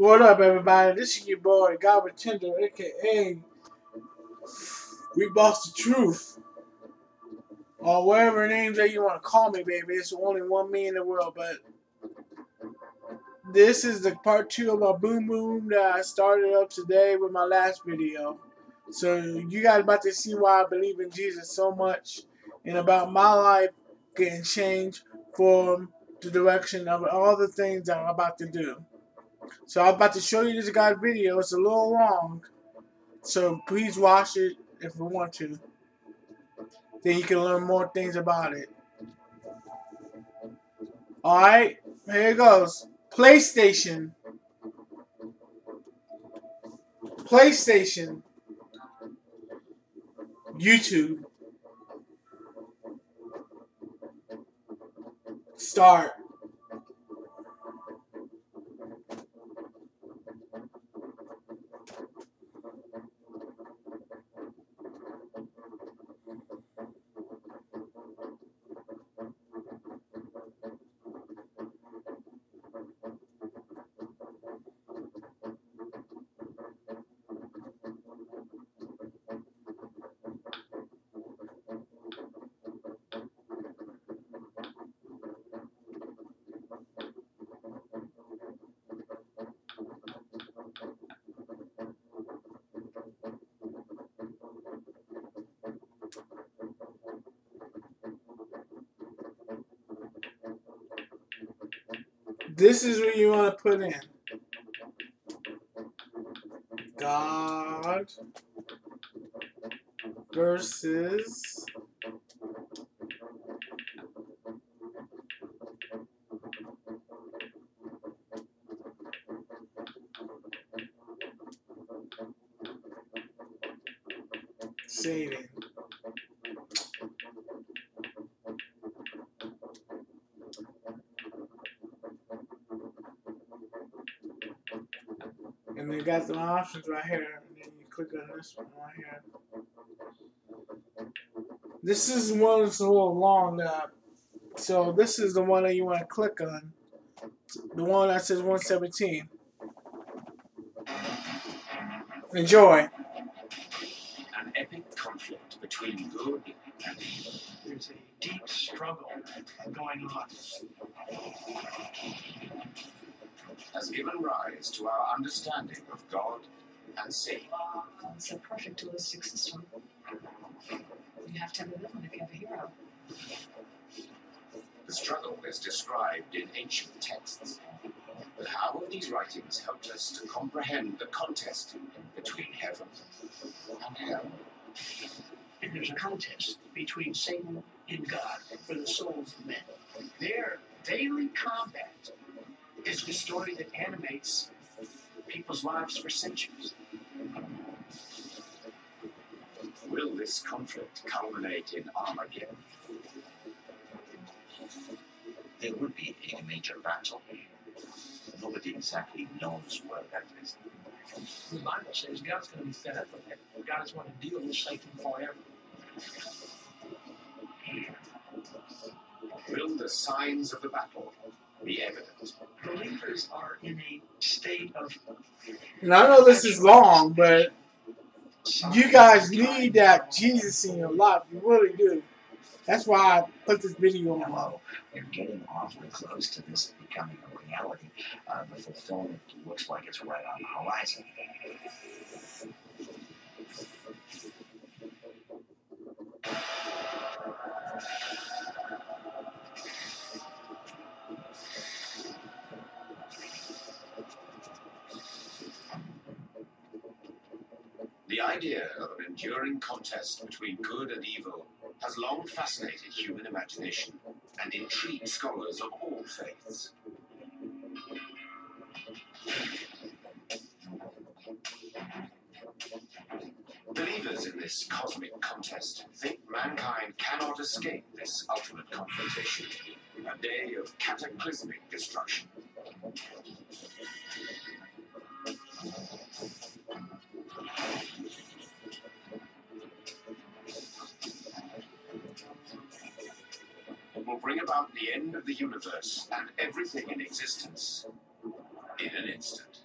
What up, everybody? This is your boy, Gobber Tender, aka We Boss the Truth. Or whatever names that you want to call me, baby. It's only one me in the world, but this is the part two of my boom boom that I started up today with my last video. So you guys about to see why I believe in Jesus so much and about my life getting changed from the direction of all the things that I'm about to do. So I'm about to show you this guy's video. It's a little long. So please watch it if you want to. Then you can learn more things about it. Alright, here it goes. PlayStation. PlayStation. YouTube. Start. This is what you want to put in. God versus Satan. And they got some options right here. And then you click on this one right here. This is one that's a little long. Uh, so this is the one that you want to click on. The one that says 117. Enjoy. An epic conflict between good and evil. There's a deep struggle going on. Has given rise to our understanding of God and Satan. It's a perfect dualistic system. You have to have a villain if you have a hero. The struggle is described in ancient texts. But how have these writings helped us to comprehend the contest between heaven and hell? And there's a contest between Satan and God for the souls of men. Their daily combat is the story that animates people's lives for centuries. Will this conflict culminate in Armageddon? there would be a major battle. Nobody exactly knows where that is. The Bible says God's going to be fed up with it. God is going to deal with Satan forever. Will the signs of the battle be evident? Believers are in a state of And I know this is long, but you guys need that Jesus in your life. You really do. That's why I put this video on. Hello, you're getting awfully close to this becoming a reality. Uh, the fulfillment looks like it's right on the horizon. The idea of an enduring contest between good and evil has long fascinated human imagination and intrigued scholars of all faiths. Believers in this cosmic contest think mankind cannot escape this ultimate confrontation, a day of cataclysmic destruction. It will bring about the end of the universe and everything in existence in an instant.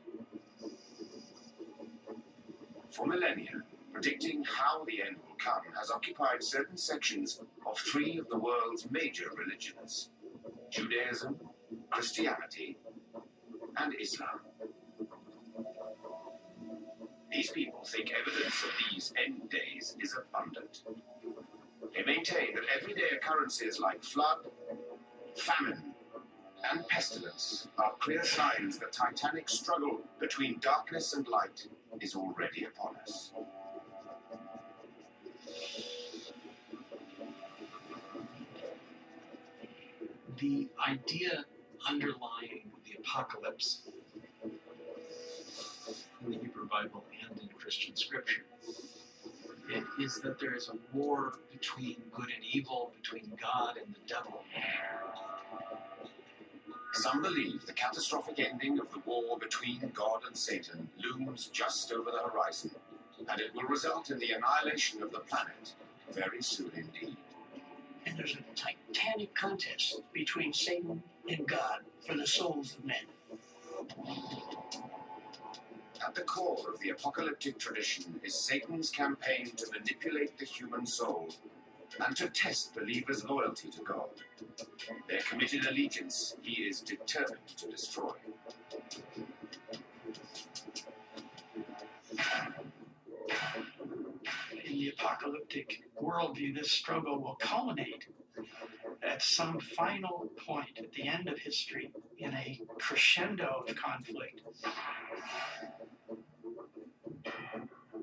For millennia, predicting how the end will come has occupied certain sections of three of the world's major religions Judaism, Christianity, and Islam. These people think evidence of these end days is abundant. Maintain that everyday occurrences like flood, famine, and pestilence are clear signs the titanic struggle between darkness and light is already upon us. The idea underlying the apocalypse in the Hebrew Bible and in Christian scripture it is that there is a war between good and evil, between God and the devil. Some believe the catastrophic ending of the war between God and Satan looms just over the horizon, and it will result in the annihilation of the planet very soon indeed. And there's a titanic contest between Satan and God for the souls of men. At the core of the apocalyptic tradition is Satan's campaign to manipulate the human soul and to test believers' loyalty to God. Their committed allegiance he is determined to destroy. In the apocalyptic worldview, this struggle will culminate at some final point at the end of history in a crescendo of conflict.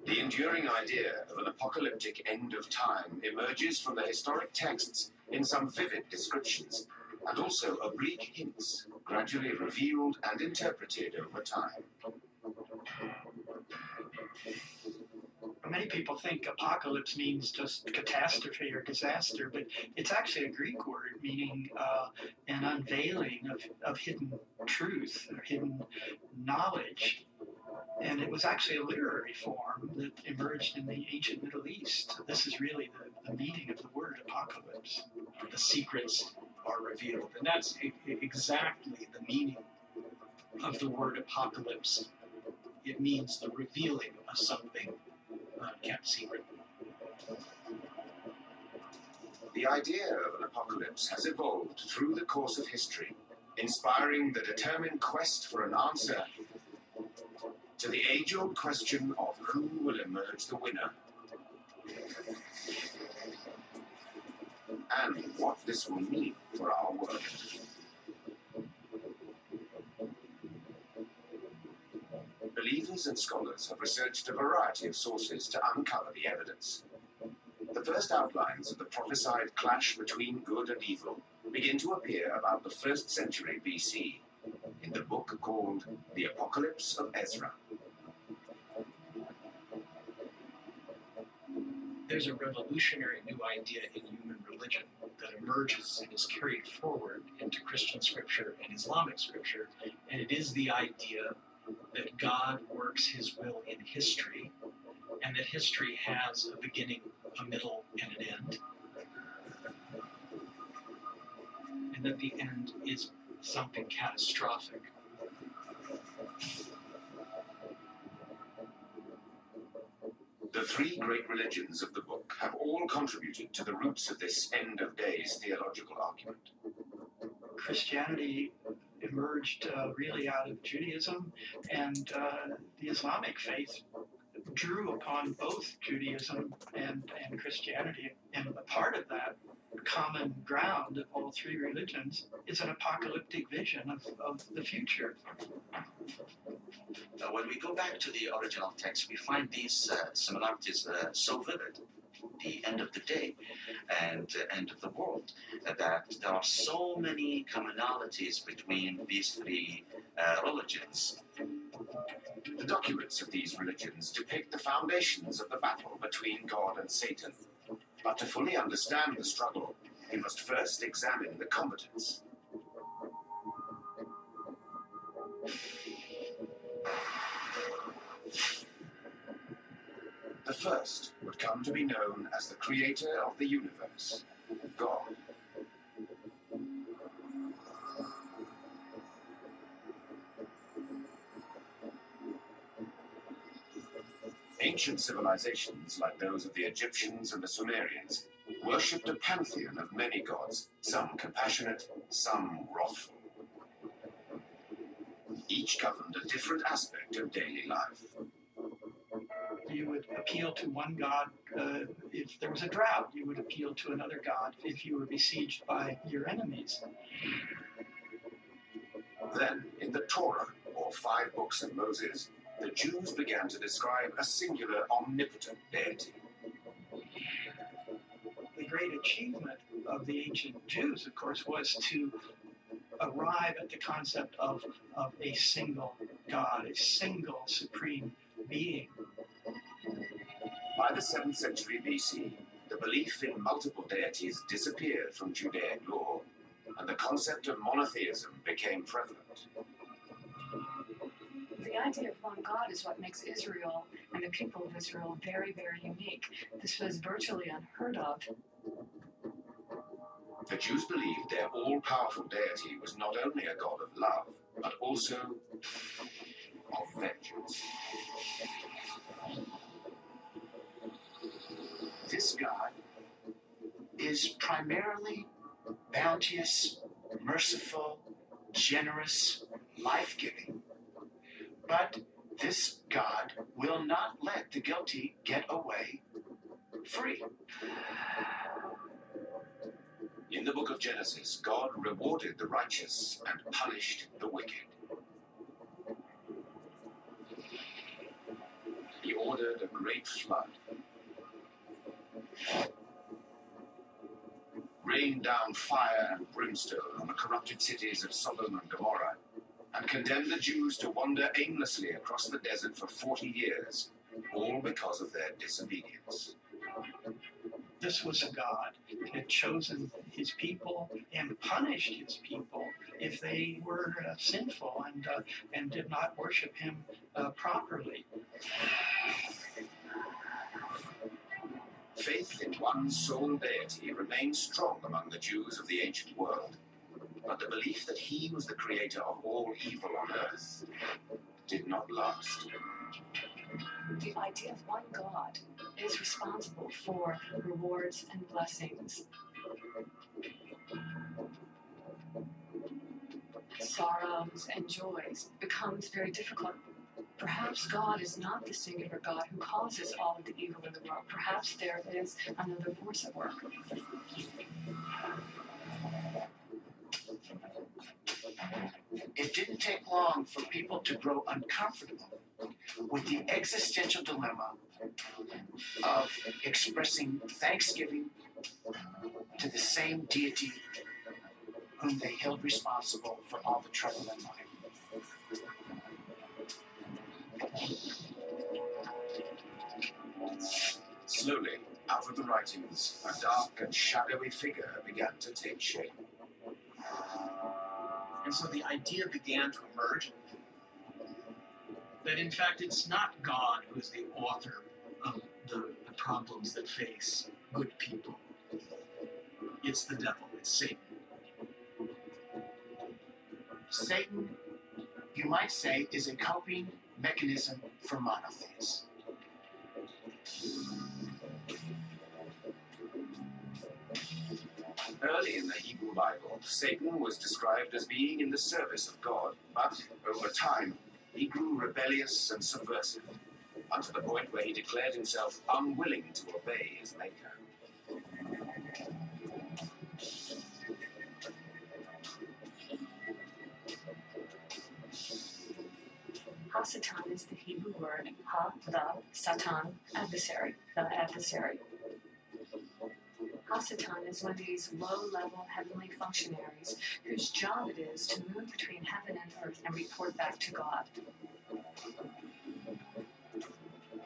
The enduring idea of an apocalyptic end of time emerges from the historic texts in some vivid descriptions, and also oblique hints gradually revealed and interpreted over time. Many people think apocalypse means just catastrophe or disaster, but it's actually a Greek word meaning uh, an unveiling of, of hidden truth or hidden knowledge. And it was actually a literary form that emerged in the ancient Middle East. This is really the, the meaning of the word apocalypse. The secrets are revealed. And that's exactly the meaning of the word apocalypse. It means the revealing of something secret. The idea of an apocalypse has evolved through the course of history, inspiring the determined quest for an answer to the age old question of who will emerge the winner. And what this will mean for our world. Believers and scholars have researched a variety of sources to uncover the evidence. The first outlines of the prophesied clash between good and evil begin to appear about the first century BC in the book called The Apocalypse of Ezra. There's a revolutionary new idea in human religion that emerges and is carried forward into Christian scripture and Islamic scripture, and it is the idea that God works his will in history, and that history has a beginning, a middle, and an end. And that the end is something catastrophic. The three great religions of the book have all contributed to the roots of this end of days theological argument. Christianity emerged uh, really out of Judaism, and uh, the Islamic faith drew upon both Judaism and, and Christianity. And a part of that common ground of all three religions is an apocalyptic vision of, of the future. Uh, when we go back to the original text, we find these uh, similarities uh, so vivid. The end of the day and uh, end of the world, that there are so many commonalities between these three uh, religions. The documents of these religions depict the foundations of the battle between God and Satan. But to fully understand the struggle, we must first examine the combatants. The first would come to be known as the creator of the universe, God. Ancient civilizations, like those of the Egyptians and the Sumerians, worshipped a pantheon of many gods, some compassionate, some wrathful. Each governed a different aspect of daily life. You would appeal to one god uh, if there was a drought. You would appeal to another god if you were besieged by your enemies. Then, in the Torah, or five books of Moses, the Jews began to describe a singular omnipotent deity. The great achievement of the ancient Jews, of course, was to arrive at the concept of, of a single God, a single supreme being. By the 7th century BC, the belief in multiple deities disappeared from Judaic law, and the concept of monotheism became prevalent. The idea of one God is what makes Israel and the people of Israel very, very unique. This was virtually unheard of. The Jews believed their all powerful deity was not only a god of love, but also of vengeance. This God is primarily bounteous, merciful, generous, life giving. But this God will not let the guilty get away free. In the book of Genesis, God rewarded the righteous and punished the wicked. He ordered a great flood. Rained down fire and brimstone on the corrupted cities of Sodom and Gomorrah, and condemned the Jews to wander aimlessly across the desert for 40 years, all because of their disobedience. This was a God that had chosen his people and punished his people if they were uh, sinful and, uh, and did not worship him uh, properly. Faith in one sole deity remained strong among the Jews of the ancient world, but the belief that he was the creator of all evil on earth did not last. The idea of one God is responsible for rewards and blessings. Sorrows and joys becomes very difficult. Perhaps God is not the singular God who causes all of the evil in the world. Perhaps there is another force at work. It didn't take long for people to grow uncomfortable with the existential dilemma of expressing thanksgiving to the same deity whom they held responsible for all the trouble in life. Slowly, out of the writings, a dark and shadowy figure began to take shape. And so the idea began to emerge that in fact it's not God who is the author of the, the problems that face good people. It's the devil, it's Satan. Satan, you might say, is a coping mechanism for monotheists. Early in the Hebrew Bible, Satan was described as being in the service of God, but over time, he grew rebellious and subversive, unto the point where he declared himself unwilling to obey his maker. Hasatan is the Hebrew word ha, the, satan, adversary, the adversary. Hasatan is one of these low-level heavenly functionaries whose job it is to move between heaven and earth and report back to God.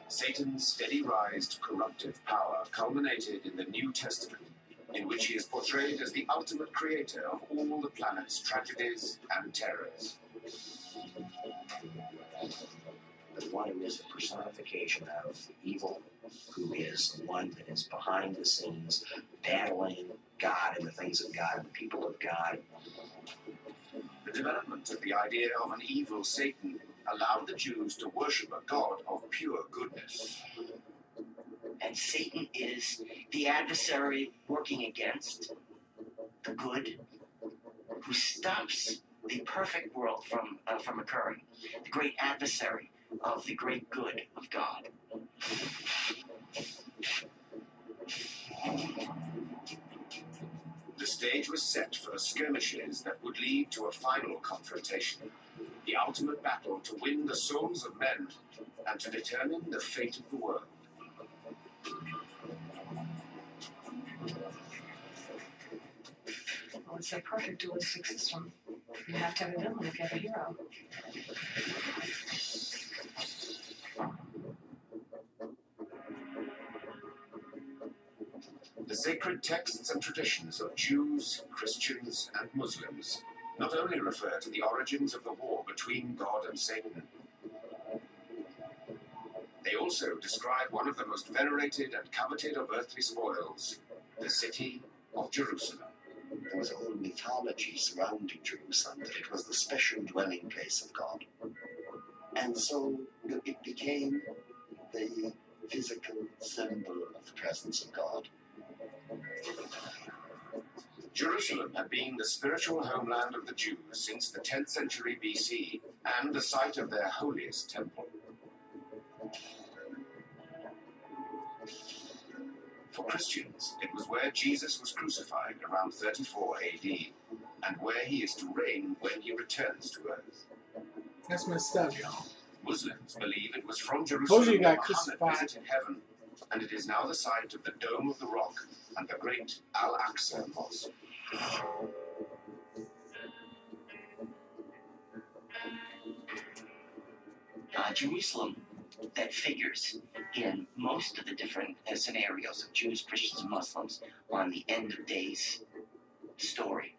Satan's steady rise to corruptive power culminated in the New Testament, in which he is portrayed as the ultimate creator of all the planet's tragedies and terrors. One who is the personification of evil, who is the one that is behind the scenes, battling God and the things of God and the people of God. The development of the idea of an evil Satan allowed the Jews to worship a God of pure goodness. And Satan is the adversary working against the good, who stops the perfect world from, uh, from occurring, the great adversary of the great good of God. The stage was set for the skirmishes that would lead to a final confrontation, the ultimate battle to win the souls of men and to determine the fate of the world. Well, it's a perfect dualistic system. You have to have a villain if you have a hero. The sacred texts and traditions of Jews, Christians, and Muslims not only refer to the origins of the war between God and Satan, they also describe one of the most venerated and coveted of earthly spoils, the city of Jerusalem. There was a whole mythology surrounding Jerusalem that it was the special dwelling place of God. And so it became the physical symbol of the presence of God. Jerusalem had been the spiritual homeland of the Jews since the 10th century BC and the site of their holiest temple. For Christians, it was where Jesus was crucified around 34 AD and where he is to reign when he returns to earth. That's messed up. Muslims believe it was from Jerusalem that Muhammad crucified. visited heaven, and it is now the site of the Dome of the Rock and the great Al Aqsa Mosque. uh, Jerusalem that figures in most of the different uh, scenarios of Jews, Christians, and Muslims on the end of days story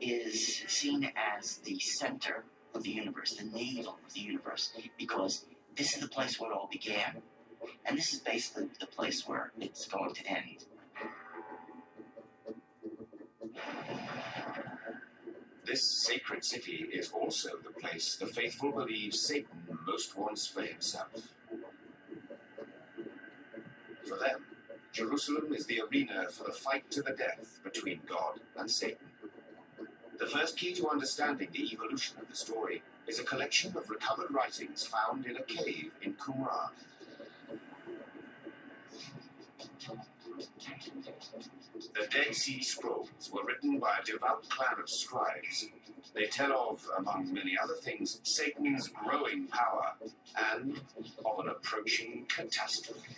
is seen as the center of the universe, the navel of the universe, because this is the place where it all began, and this is basically the place where it's going to end. This sacred city is also the place the faithful believe Satan most wants for himself. For them, Jerusalem is the arena for the fight to the death between God and Satan. The first key to understanding the evolution of the story is a collection of recovered writings found in a cave in Qumran. The Dead Sea Scrolls were written by a devout clan of scribes. They tell of, among many other things, Satan's growing power and of an approaching catastrophe.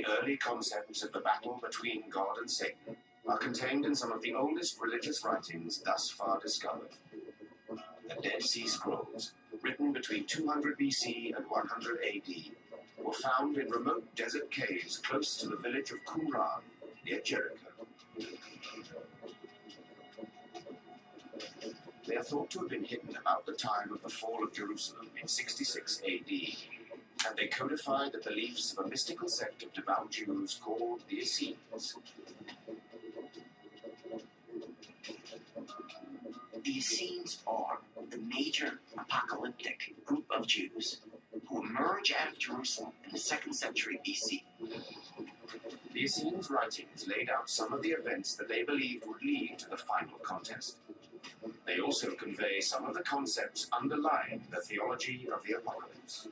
The early concepts of the battle between God and Satan are contained in some of the oldest religious writings thus far discovered. The Dead Sea Scrolls, written between 200 BC and 100 AD, were found in remote desert caves close to the village of Qumran near Jericho. They are thought to have been hidden about the time of the fall of Jerusalem in 66 AD, and they codify the beliefs of a mystical sect of devout Jews called the Essenes. The Essenes are the major apocalyptic group of Jews who emerge out of Jerusalem in the second century BC. The Essenes' writings laid out some of the events that they believed would lead to the final contest. They also convey some of the concepts underlying the theology of the apocalypse.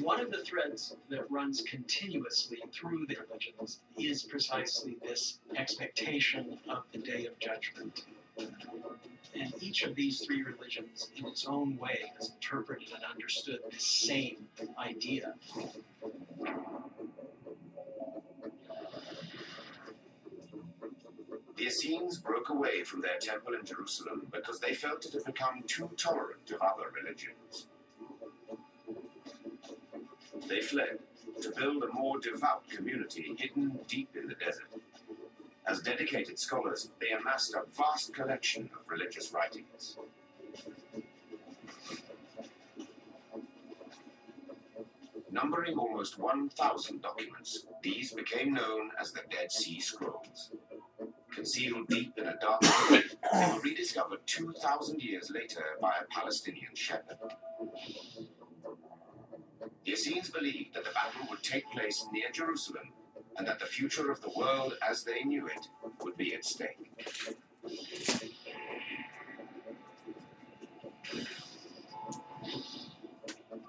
One of the threads that runs continuously through the religions is precisely this expectation of the day of judgment. And each of these three religions, in its own way, has interpreted and understood the same idea. The Essenes broke away from their temple in Jerusalem because they felt it had become too tolerant of other religions. They fled to build a more devout community hidden deep in the desert. As dedicated scholars, they amassed a vast collection of religious writings. Numbering almost 1,000 documents, these became known as the Dead Sea Scrolls. Concealed deep in a dark cave, they were rediscovered 2,000 years later by a Palestinian shepherd. The Essenes believed that the battle would take place near Jerusalem and that the future of the world as they knew it would be at stake.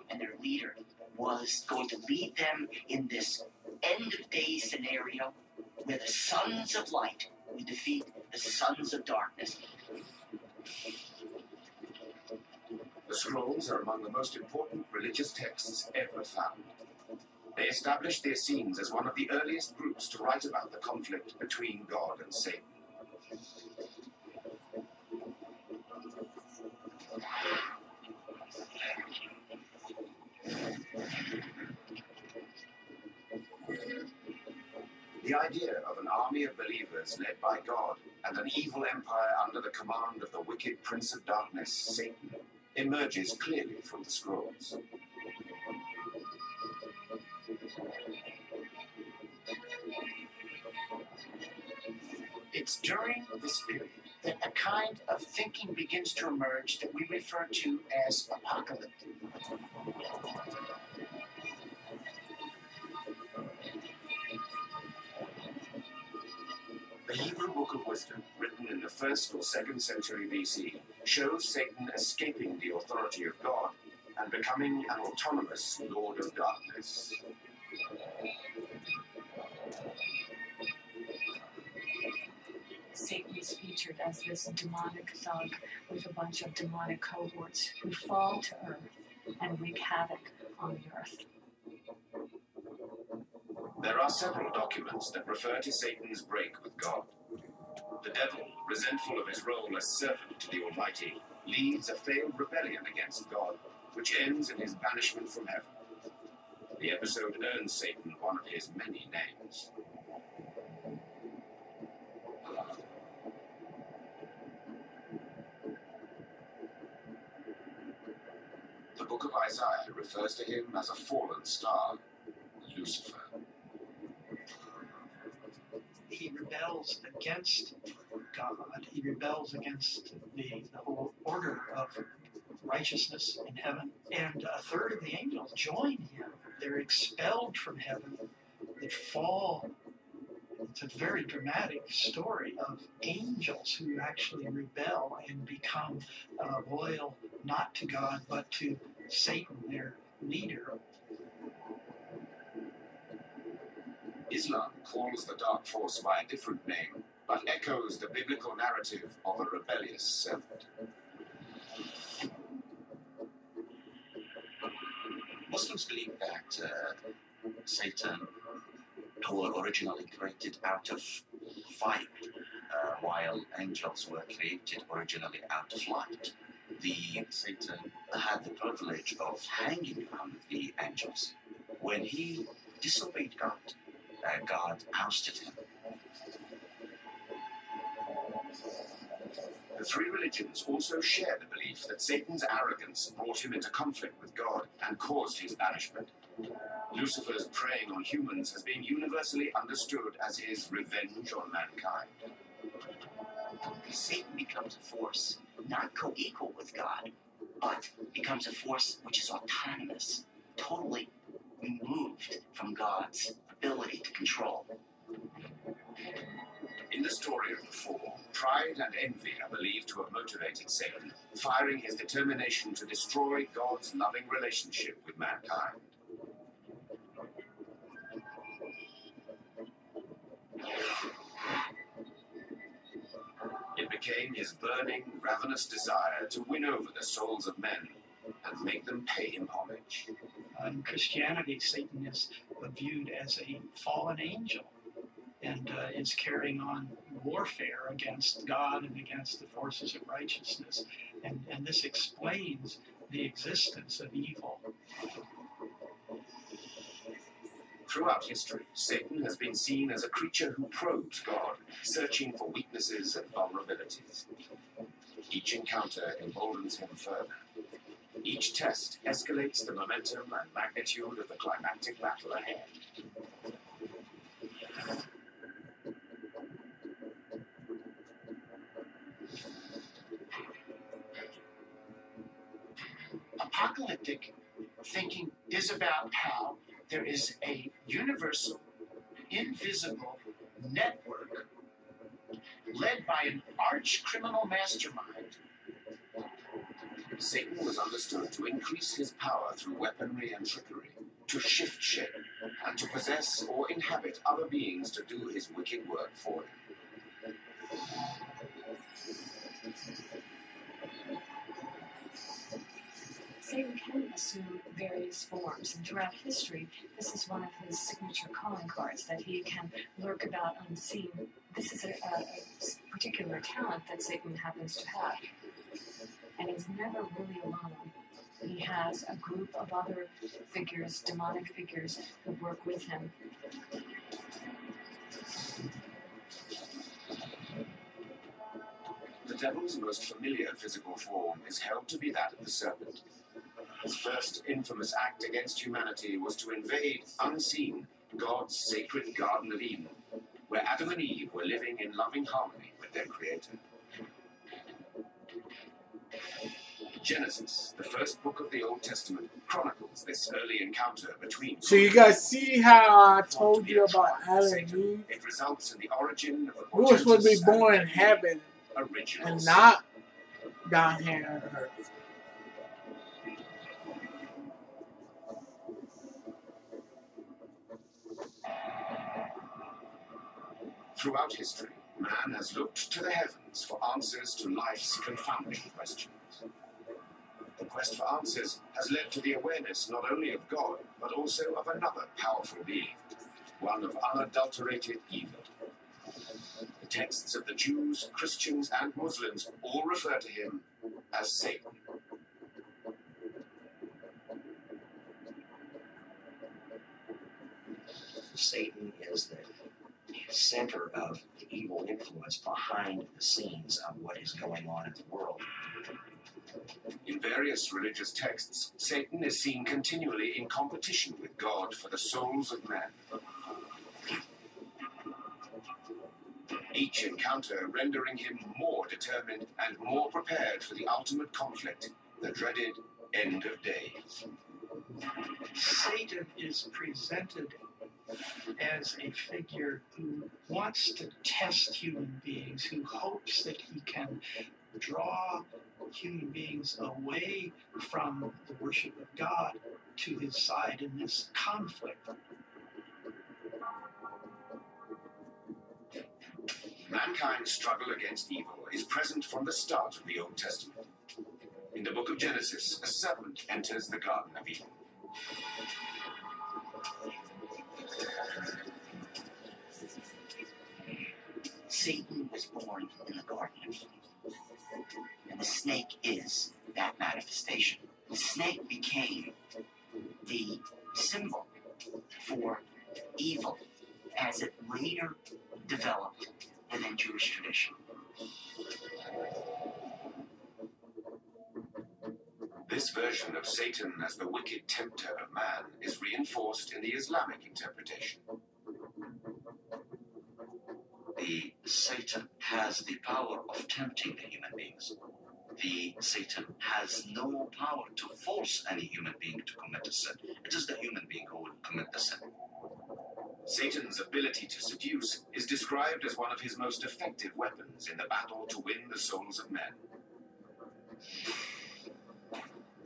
and their leader was going to lead them in this end of days scenario where the sons of light would defeat the sons of darkness. The scrolls are among the most important religious texts ever found. They established the Essenes as one of the earliest groups to write about the conflict between God and Satan. The idea of an army of believers led by God and an evil empire under the command of the wicked prince of darkness, Satan, emerges clearly from the scrolls. It's during this period that a kind of thinking begins to emerge that we refer to as apocalyptic. The Hebrew Book of Wisdom, written in the first or second century BC, shows Satan escaping the authority of God and becoming an autonomous Lord of Darkness. Satan is featured as this demonic thug with a bunch of demonic cohorts who fall to earth and wreak havoc on the earth. There are several documents that refer to Satan's break with God. The devil, resentful of his role as servant to the Almighty, leads a failed rebellion against God, which ends in his banishment from heaven. The episode earns Satan one of his many names. The book of Isaiah refers to him as a fallen star, Lucifer. He rebels against God. He rebels against the, the whole order of righteousness in heaven. And a third of the angels join him. They're expelled from heaven. They fall. It's a very dramatic story of angels who actually rebel and become uh, loyal not to God but to Satan, their leader. Islam calls the dark force by a different name, but echoes the biblical narrative of a rebellious servant. Muslims believe that uh, Satan was originally created out of fire, uh, while angels were created originally out of light. The Satan had the privilege of hanging around the angels. When he disobeyed God, uh, God ousted him. The three religions also share the belief that Satan's arrogance brought him into conflict with God and caused his banishment. Lucifer's preying on humans has been universally understood as his revenge on mankind. Satan becomes a force not co equal with God, but becomes a force which is autonomous, totally removed from God's ability to control. In the story of the fall, pride and envy are believed to have motivated Satan, firing his determination to destroy God's loving relationship with mankind. It became his burning, ravenous desire to win over the souls of men and make them pay him homage. In Christianity, Satan is viewed as a fallen angel and uh, is carrying on warfare against God and against the forces of righteousness. And, and this explains the existence of evil. Throughout history, Satan has been seen as a creature who probes God, searching for weaknesses and vulnerabilities. Each encounter emboldens him further. Each test escalates the momentum and magnitude of the climactic battle ahead. Apocalyptic thinking is about how there is a universal, invisible network led by an arch criminal mastermind Satan was understood to increase his power through weaponry and trickery, to shift shape, and to possess or inhabit other beings to do his wicked work for him. Satan can assume various forms, and throughout history, this is one of his signature calling cards that he can lurk about unseen. This is a, a, particular talent that Satan happens to have, and he's never really alone. He has a group of other figures, demonic figures, who work with him. The devil's most familiar physical form is held to be that of the serpent. His first infamous act against humanity was to invade, unseen, God's sacred Garden of Eden, where Adam and Eve were living in loving harmony with their Creator. Genesis, the first book of the Old Testament, chronicles this early encounter between. So you guys see how I told you about Adam and Eve? It results in the origin of the We were supposed to be born in heaven original and not down here on earth. Throughout history, man has looked to the heavens for answers to life's confounding questions. The quest for answers has led to the awareness not only of God, but also of another powerful being, one of unadulterated evil. The texts of the Jews, Christians, and Muslims all refer to him as Satan. Satan is the center of evil influence behind the scenes of what is going on in the world. In various religious texts, Satan is seen continually in competition with God for the souls of men. Each encounter rendering him more determined and more prepared for the ultimate conflict, the dreaded end of days. Satan is presented as a figure who wants to test human beings, who hopes that he can draw human beings away from the worship of God to his side in this conflict. Mankind's struggle against evil is present from the start of the Old Testament. In the book of Genesis, a serpent enters the Garden of Eden. Satan was born in the Garden. And the snake is that manifestation. The snake became the symbol for evil as it later developed within Jewish tradition. This version of Satan as the wicked tempter of man is reinforced in the Islamic interpretation. The Satan has the power of tempting the human beings. The Satan has no power to force any human being to commit a sin. It is the human being who will commit the sin. Satan's ability to seduce is described as one of his most effective weapons in the battle to win the souls of men.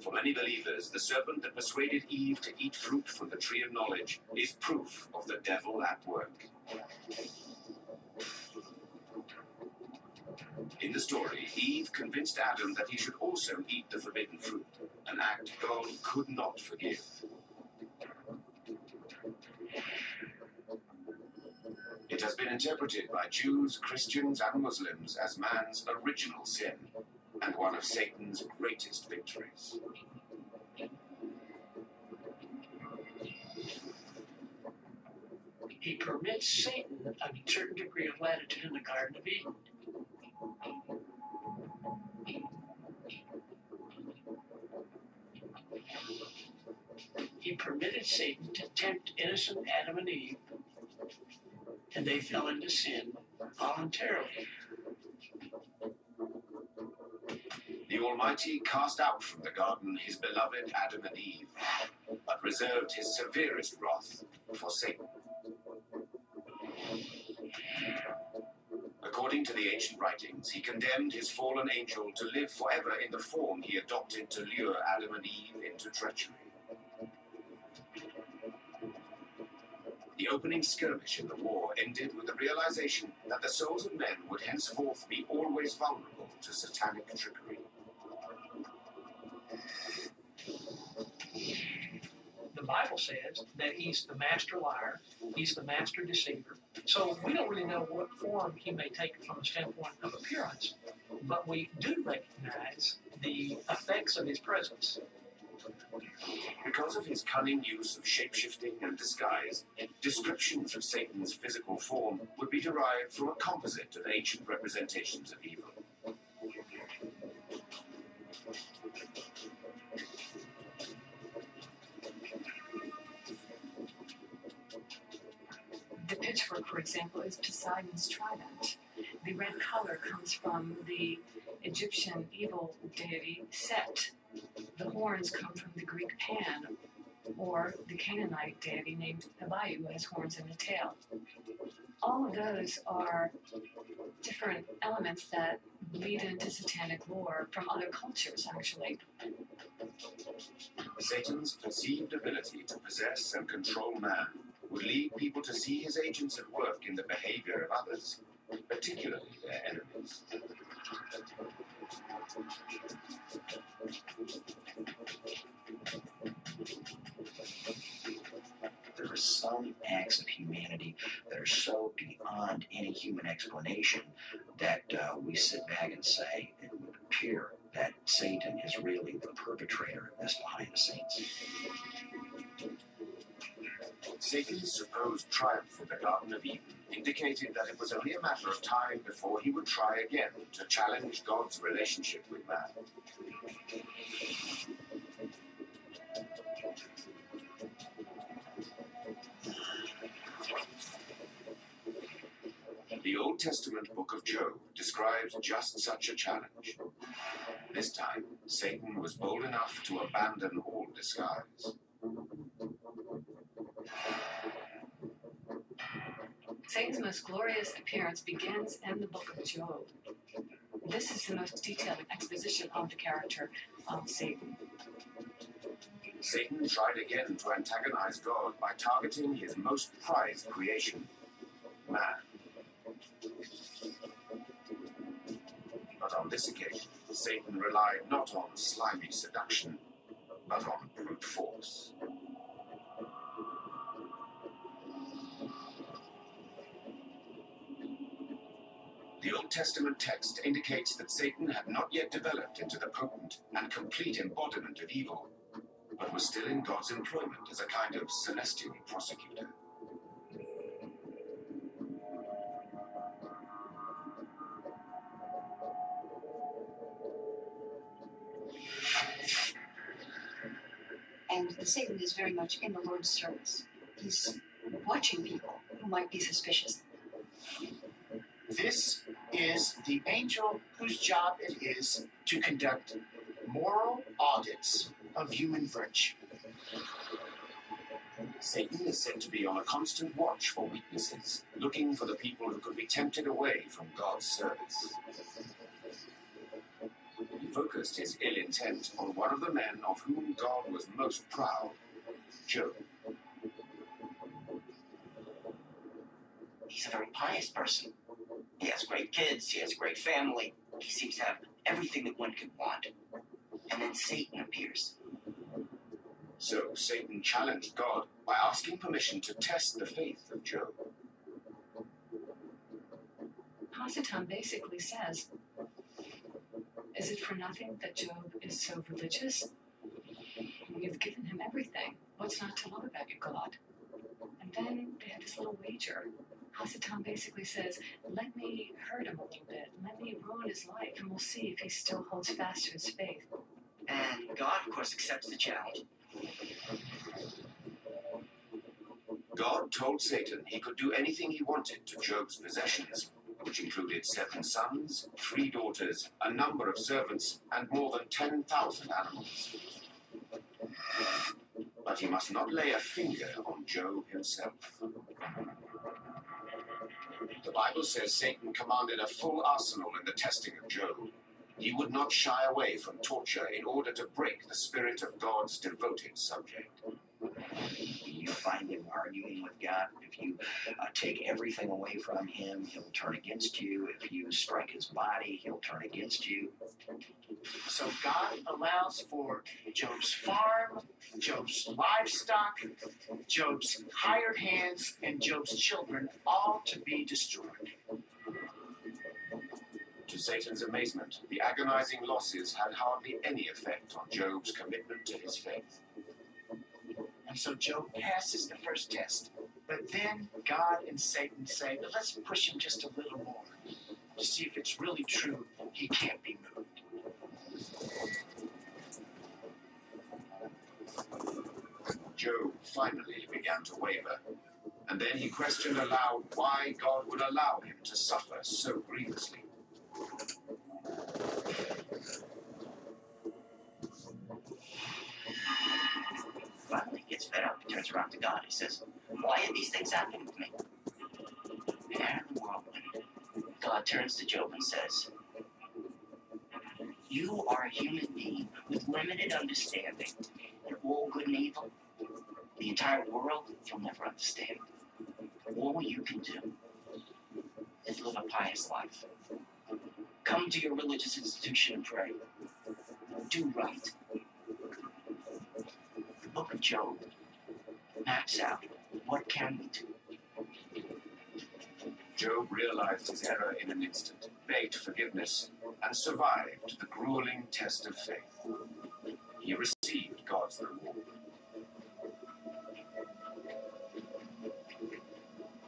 For many believers, the serpent that persuaded Eve to eat fruit from the tree of knowledge is proof of the devil at work. In the story, Eve convinced Adam that he should also eat the forbidden fruit, an act God could not forgive. It has been interpreted by Jews, Christians, and Muslims as man's original sin and one of Satan's greatest victories. He permits Satan a certain degree of latitude in the Garden of Eden. He permitted Satan to tempt innocent Adam and Eve, and they fell into sin voluntarily. The Almighty cast out from the garden his beloved Adam and Eve, but reserved his severest wrath for Satan. According to the ancient writings, he condemned his fallen angel to live forever in the form he adopted to lure Adam and Eve into treachery. The opening skirmish in the war ended with the realization that the souls of men would henceforth be always vulnerable to satanic trickery. The Bible says that he's the master liar, he's the master deceiver. So we don't really know what form he may take from the standpoint of appearance, but we do recognize the effects of his presence. Because of his cunning use of shapeshifting and disguise, descriptions of Satan's physical form would be derived from a composite of ancient representations of evil. The pitchfork, for example, is Poseidon's trident. The red color comes from the Egyptian evil deity Set. The horns come from the Greek Pan, or the Canaanite deity named Abayu, who has horns and a tail. All of those are different elements that lead into satanic lore from other cultures, actually. Satan's perceived ability to possess and control man would lead people to see his agents at work in the behavior of others, particularly their enemies. There are some acts of humanity that are so beyond any human explanation that uh, we sit back and say it would appear that Satan is really the perpetrator of this behind the scenes. Satan's supposed triumph in the Garden of Eden indicated that it was only a matter of time before he would try again to challenge God's relationship with man. The Old Testament book of Job describes just such a challenge. This time, Satan was bold enough to abandon all disguise. Satan's most glorious appearance begins in the book of Job. This is the most detailed exposition of the character of Satan. Satan tried again to antagonize God by targeting his most prized creation, man. But on this occasion, Satan relied not on slimy seduction, but on brute force. Old Testament text indicates that Satan had not yet developed into the potent and complete embodiment of evil, but was still in God's employment as a kind of celestial prosecutor. And the Satan is very much in the Lord's service. He's watching people who might be suspicious. This is the angel whose job it is to conduct moral audits of human virtue. Satan is said to be on a constant watch for weaknesses, looking for the people who could be tempted away from God's service. He focused his ill intent on one of the men of whom God was most proud, Job. He's a very pious person. He has great kids, he has a great family. He seems to have everything that one could want. And then Satan appears. So Satan challenged God by asking permission to test the faith of Job. Hasatan basically says, Is it for nothing that Job is so religious? You've given him everything. What's not to love about you, God? And then they had this little wager. Hasatan basically says, let me hurt him a little bit, let me ruin his life, and we'll see if he still holds fast to his faith. And God, of course, accepts the challenge. God told Satan he could do anything he wanted to Job's possessions, which included seven sons, three daughters, a number of servants, and more than 10,000 animals. But he must not lay a finger on Job himself. The Bible says Satan commanded a full arsenal in the testing of Job. He would not shy away from torture in order to break the spirit of God's devoted subject. You find him arguing with God. If you uh, take everything away from him, he'll turn against you. If you strike his body, he'll turn against you. So God allows for Job's farm, Job's livestock, Job's hired hands, and Job's children all to be destroyed. To Satan's amazement, the agonizing losses had hardly any effect on Job's commitment to his faith. And so Job passes the first test. But then God and Satan say, but let's push him just a little more to see if it's really true he can't be moved. Job finally began to waver, and then he questioned aloud why God would allow him to suffer so grievously. Finally, he gets fed up. He turns around to God. He says, Why are these things happening to me? And the whirlwind. God turns to Job and says, You are a human being with limited understanding of all good and evil. The entire world you'll never understand. All you can do is live a pious life. Come to your religious institution and pray. Do right. The book of Job maps out what can we do. Job realized his error in an instant, begged forgiveness, and survived the grueling test of faith. He received God's reward.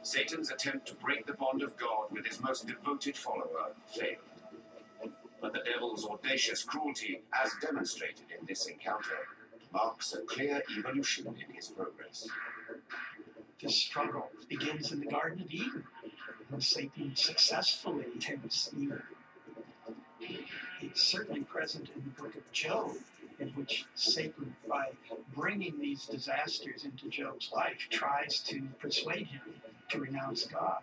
Satan's attempt to break the bond of God with his most devoted follower failed. But the devil's audacious cruelty, as demonstrated in this encounter, marks a clear evolution in his progress. This struggle begins in the Garden of Eden when Satan successfully tempts Eve. It's certainly present in the book of Job, in which Satan, by bringing these disasters into Job's life, tries to persuade him to renounce God.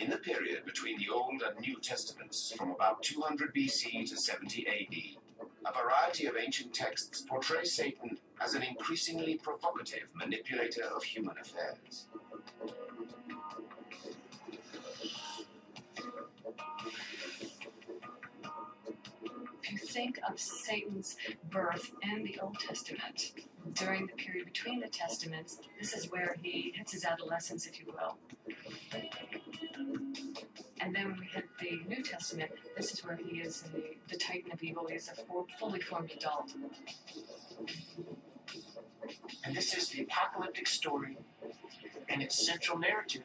In the period between the Old and New Testaments, from about 200 BC to 70 AD, a variety of ancient texts portray Satan as an increasingly provocative manipulator of human affairs. Think of Satan's birth in the Old Testament, during the period between the Testaments, this is where he hits his adolescence, if you will. And then we hit the New Testament, this is where he is the, the titan of evil. He is a full, fully formed adult. And this is the apocalyptic story, and its central narrative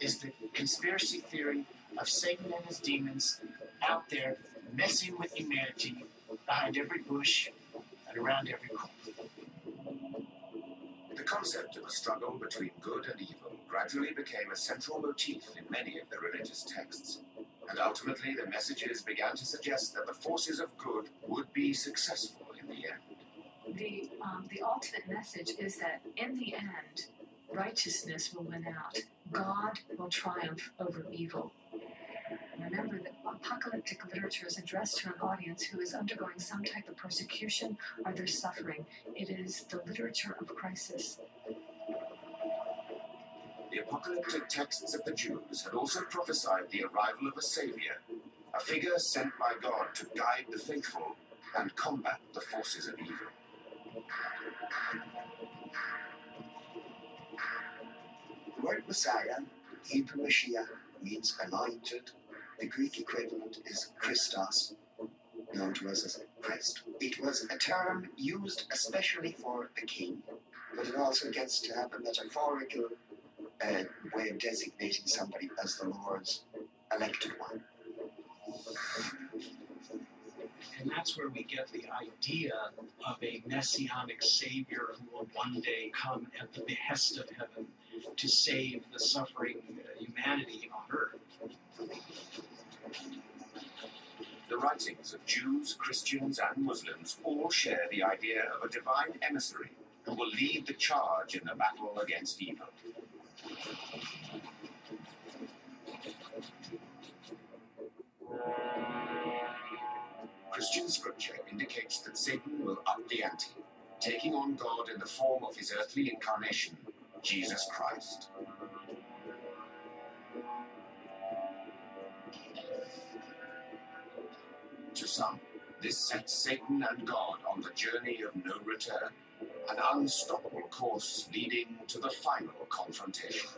is the conspiracy theory of Satan and his demons out there messing with humanity behind every bush and around every corner. The concept of a struggle between good and evil gradually became a central motif in many of the religious texts, and ultimately the messages began to suggest that the forces of good would be successful in the end. The, um, the ultimate message is that in the end, righteousness will win out. God will triumph over evil. Remember that apocalyptic literature is addressed to an audience who is undergoing some type of persecution or they're suffering. It is the literature of crisis. The apocalyptic texts of the Jews had also prophesied the arrival of a savior, a figure sent by God to guide the faithful and combat the forces of evil. The word Messiah, Hebrew Mashiach, means anointed. The Greek equivalent is Christos, known to us as Christ. It was a term used especially for a king, but it also gets to have a metaphorical uh, way of designating somebody as the Lord's elected one. And that's where we get the idea of a messianic savior who will one day come at the behest of heaven to save the suffering humanity on earth. The writings of Jews, Christians, and Muslims all share the idea of a divine emissary who will lead the charge in the battle against evil. Christian scripture indicates that Satan will up the ante, taking on God in the form of his earthly incarnation, Jesus Christ. To some, this sets Satan and God on the journey of no return, an unstoppable course leading to the final confrontation.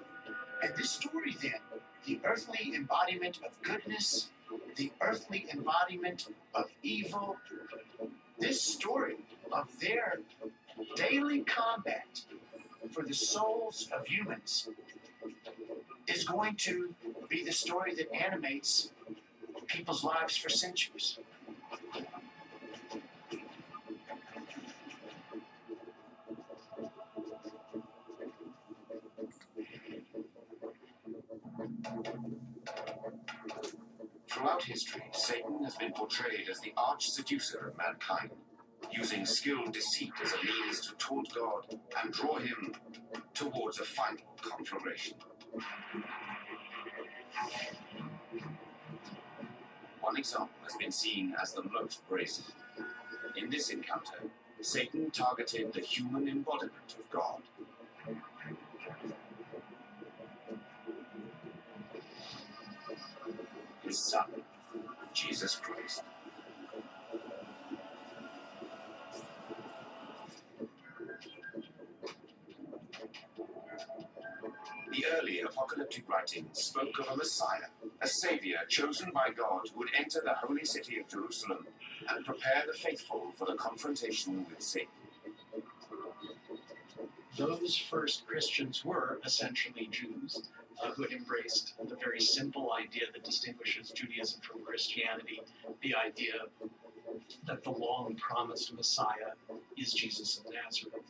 And this story, then, the earthly embodiment of goodness, the earthly embodiment of evil, this story of their daily combat for the souls of humans is going to be the story that animates people's lives for centuries. Throughout history, Satan has been portrayed as the arch seducer of mankind, using skilled deceit as a means to taunt God and draw him towards a final conflagration. One example has been seen as the most brazen. In this encounter, Satan targeted the human embodiment of God. His son, Jesus Christ. The early apocalyptic writings spoke of a Messiah, a Savior chosen by God who would enter the holy city of Jerusalem and prepare the faithful for the confrontation with Satan. Those first Christians were essentially Jews uh, who had embraced the very simple idea that distinguishes Judaism from Christianity the idea that the long promised Messiah is Jesus of Nazareth.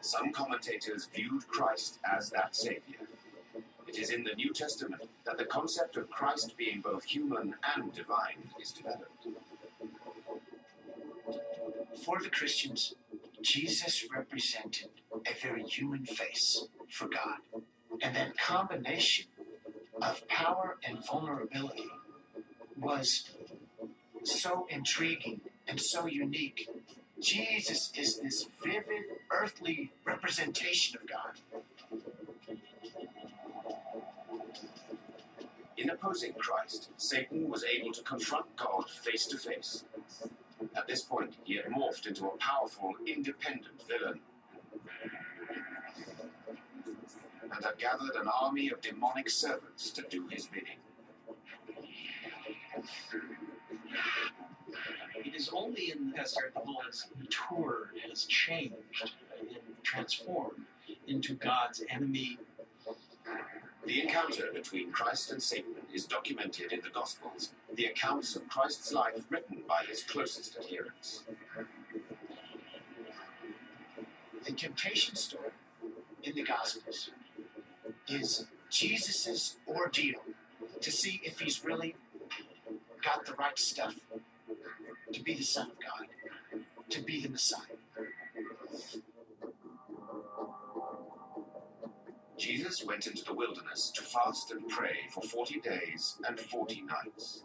Some commentators viewed Christ as that Savior. It is in the New Testament that the concept of Christ being both human and divine is developed. For the Christians, Jesus represented a very human face for God. And that combination of power and vulnerability was so intriguing and so unique. Jesus is this vivid earthly representation of God. In opposing Christ, Satan was able to confront God face to face. At this point, he had morphed into a powerful, independent villain and had gathered an army of demonic servants to do his bidding. It is only in the Esther the Lord has matured, has changed, and transformed into God's enemy. The encounter between Christ and Satan is documented in the Gospels, the accounts of Christ's life written by his closest adherents. The temptation story in the Gospels is Jesus' ordeal to see if he's really got the right stuff to be the Son of God, to be the Messiah. Jesus went into the wilderness to fast and pray for 40 days and 40 nights.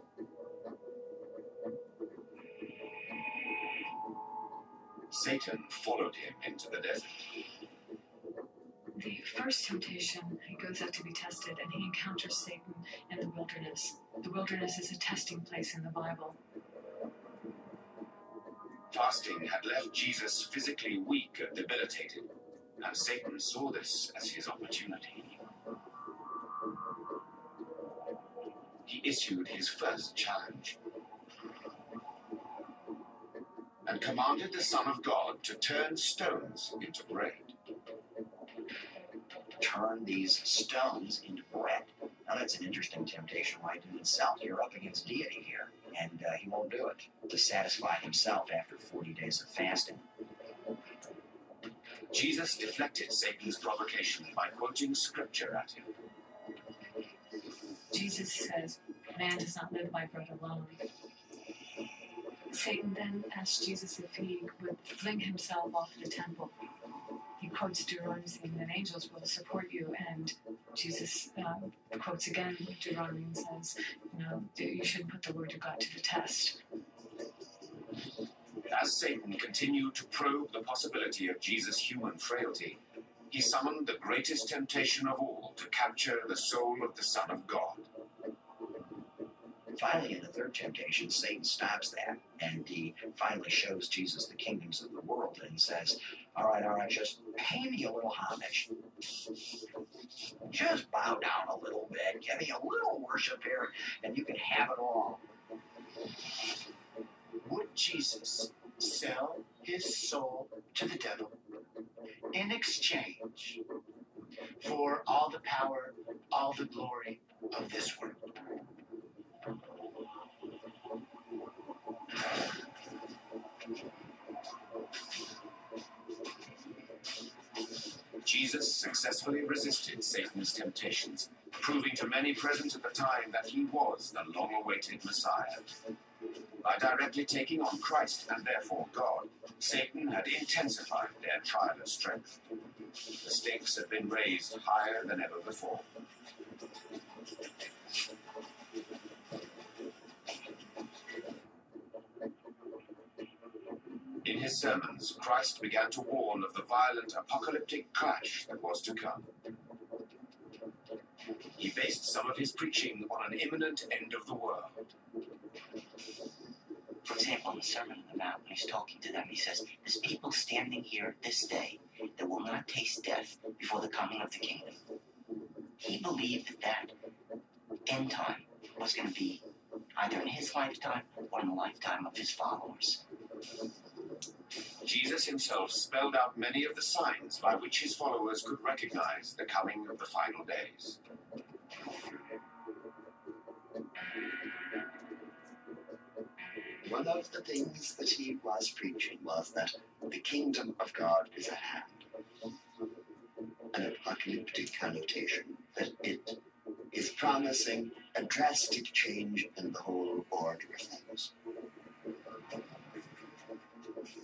Satan followed him into the desert. The first temptation, he goes out to be tested and he encounters Satan in the wilderness. The wilderness is a testing place in the Bible. Fasting had left Jesus physically weak and debilitated, and Satan saw this as his opportunity. He issued his first challenge. and commanded the Son of God to turn stones into bread. Turn these stones into bread. Now that's an interesting temptation right in itself. You're up against deity here, and uh, he won't do it to satisfy himself after 40 days of fasting. Jesus deflected Satan's provocation by quoting scripture at him. Jesus says, Man does not live by bread alone. Satan then asked Jesus if he would fling himself off the temple. He quotes Deuteronomy saying that angels will support you, and Jesus uh, quotes again Deuteronomy and says, you know, you shouldn't put the word of God to the test. As Satan continued to probe the possibility of Jesus' human frailty, he summoned the greatest temptation of all to capture the soul of the Son of God. Finally, in the third temptation, Satan stops that and he finally shows Jesus the kingdoms of the world and says, All right, all right, just pay me a little homage. Just bow down a little bit, give me a little worship here, and you can have it all. Would Jesus sell his soul to the devil in exchange for all the power, all the glory of this world? Jesus successfully resisted Satan's temptations, proving to many present at the time that he was the long awaited Messiah. By directly taking on Christ and therefore God, Satan had intensified their trial of strength. The stakes had been raised higher than ever before. In his sermons, Christ began to warn of the violent apocalyptic clash that was to come. He based some of his preaching on an imminent end of the world. For example, in the Sermon on the Mount, when he's talking to them, he says, There's people standing here this day that will not taste death before the coming of the kingdom. He believed that that end time was going to be either in his lifetime or in the lifetime of his followers. Jesus himself spelled out many of the signs by which his followers could recognize the coming of the final days. One of the things that he was preaching was that the kingdom of God is at hand. An apocalyptic connotation that it is promising a drastic change in the whole order of things.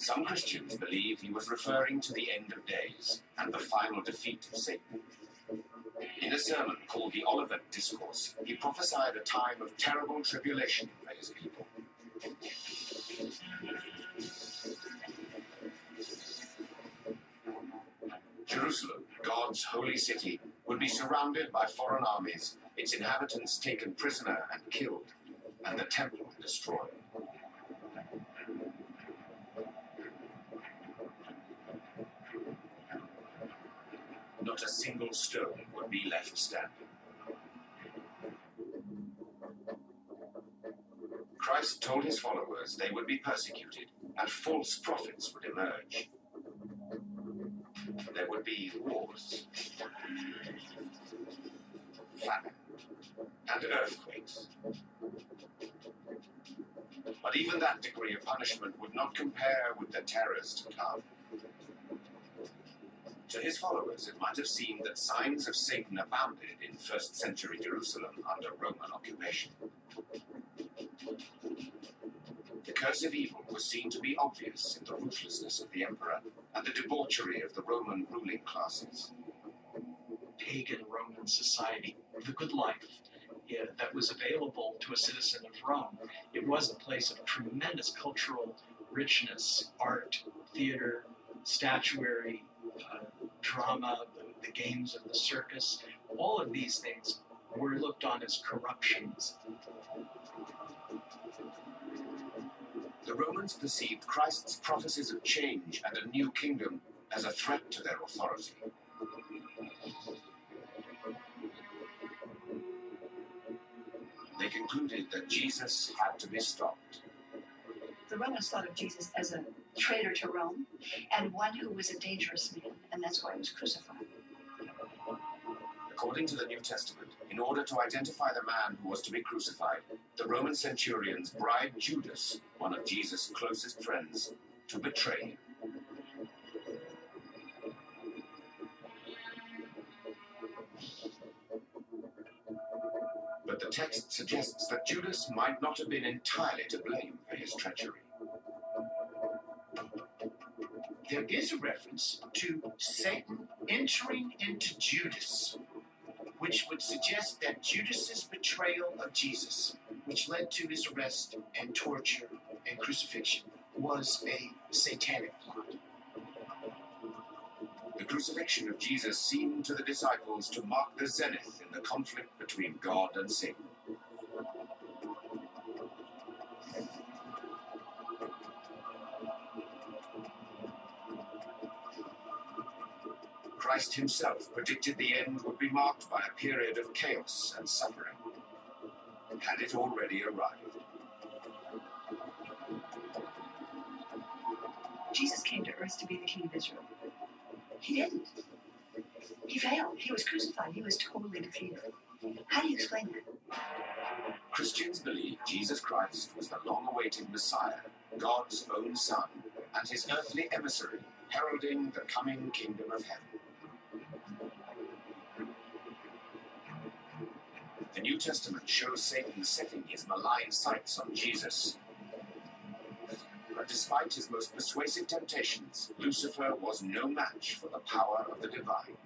Some Christians believe he was referring to the end of days and the final defeat of Satan. In a sermon called the Olivet Discourse, he prophesied a time of terrible tribulation for his people. Jerusalem, God's holy city, would be surrounded by foreign armies, its inhabitants taken prisoner and killed, and the temple destroyed. Not a single stone would be left standing. Christ told his followers they would be persecuted and false prophets would emerge. There would be wars, famine, and earthquakes. But even that degree of punishment would not compare with the terrors to come. To his followers, it might have seemed that signs of Satan abounded in first century Jerusalem under Roman occupation. The curse of evil was seen to be obvious in the ruthlessness of the emperor and the debauchery of the Roman ruling classes. pagan Roman society, the good life yeah, that was available to a citizen of Rome. It was a place of tremendous cultural richness, art, theater, statuary, uh, drama, the, the games of the circus. All of these things were looked on as corruptions. The Romans perceived Christ's prophecies of change and a new kingdom as a threat to their authority. They concluded that Jesus had to be stopped. the Romans thought of Jesus as a traitor to Rome and one who was a dangerous man, and that's why he was crucified. According to the New Testament, in order to identify the man who was to be crucified, the Roman centurions bribed Judas, one of Jesus' closest friends, to betray him. But the text suggests that Judas might not have been entirely to blame for his treachery. There is a reference to Satan entering into Judas, which would suggest that Judas's betrayal of Jesus, which led to his arrest and torture and crucifixion, was a satanic plot. The crucifixion of Jesus seemed to the disciples to mark the zenith in the conflict between God and Satan. Christ himself predicted the end would be marked by a period of chaos and suffering. Had it already arrived? Jesus came to earth to be the king of Israel. He didn't. He failed. He was crucified. He was totally defeated. How do you explain that? Christians believe Jesus Christ was the long awaited Messiah, God's own Son, and his earthly emissary, heralding the coming kingdom of heaven. The New Testament shows Satan setting his malign sights on Jesus. But despite his most persuasive temptations, Lucifer was no match for the power of the divine.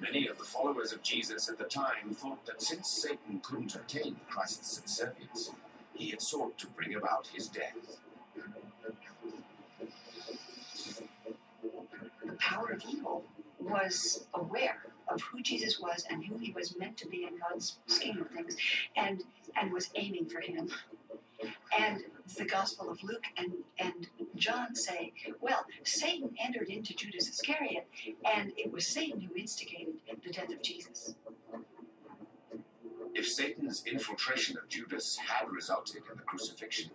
Many of the followers of Jesus at the time thought that since Satan couldn't obtain Christ's subservience, he had sought to bring about his death. The power of evil was aware of who Jesus was and who he was meant to be in God's scheme of things, and and was aiming for him. And the Gospel of Luke and, and John say, well, Satan entered into Judas Iscariot, and it was Satan who instigated the death of Jesus. If Satan's infiltration of Judas had resulted in the crucifixion,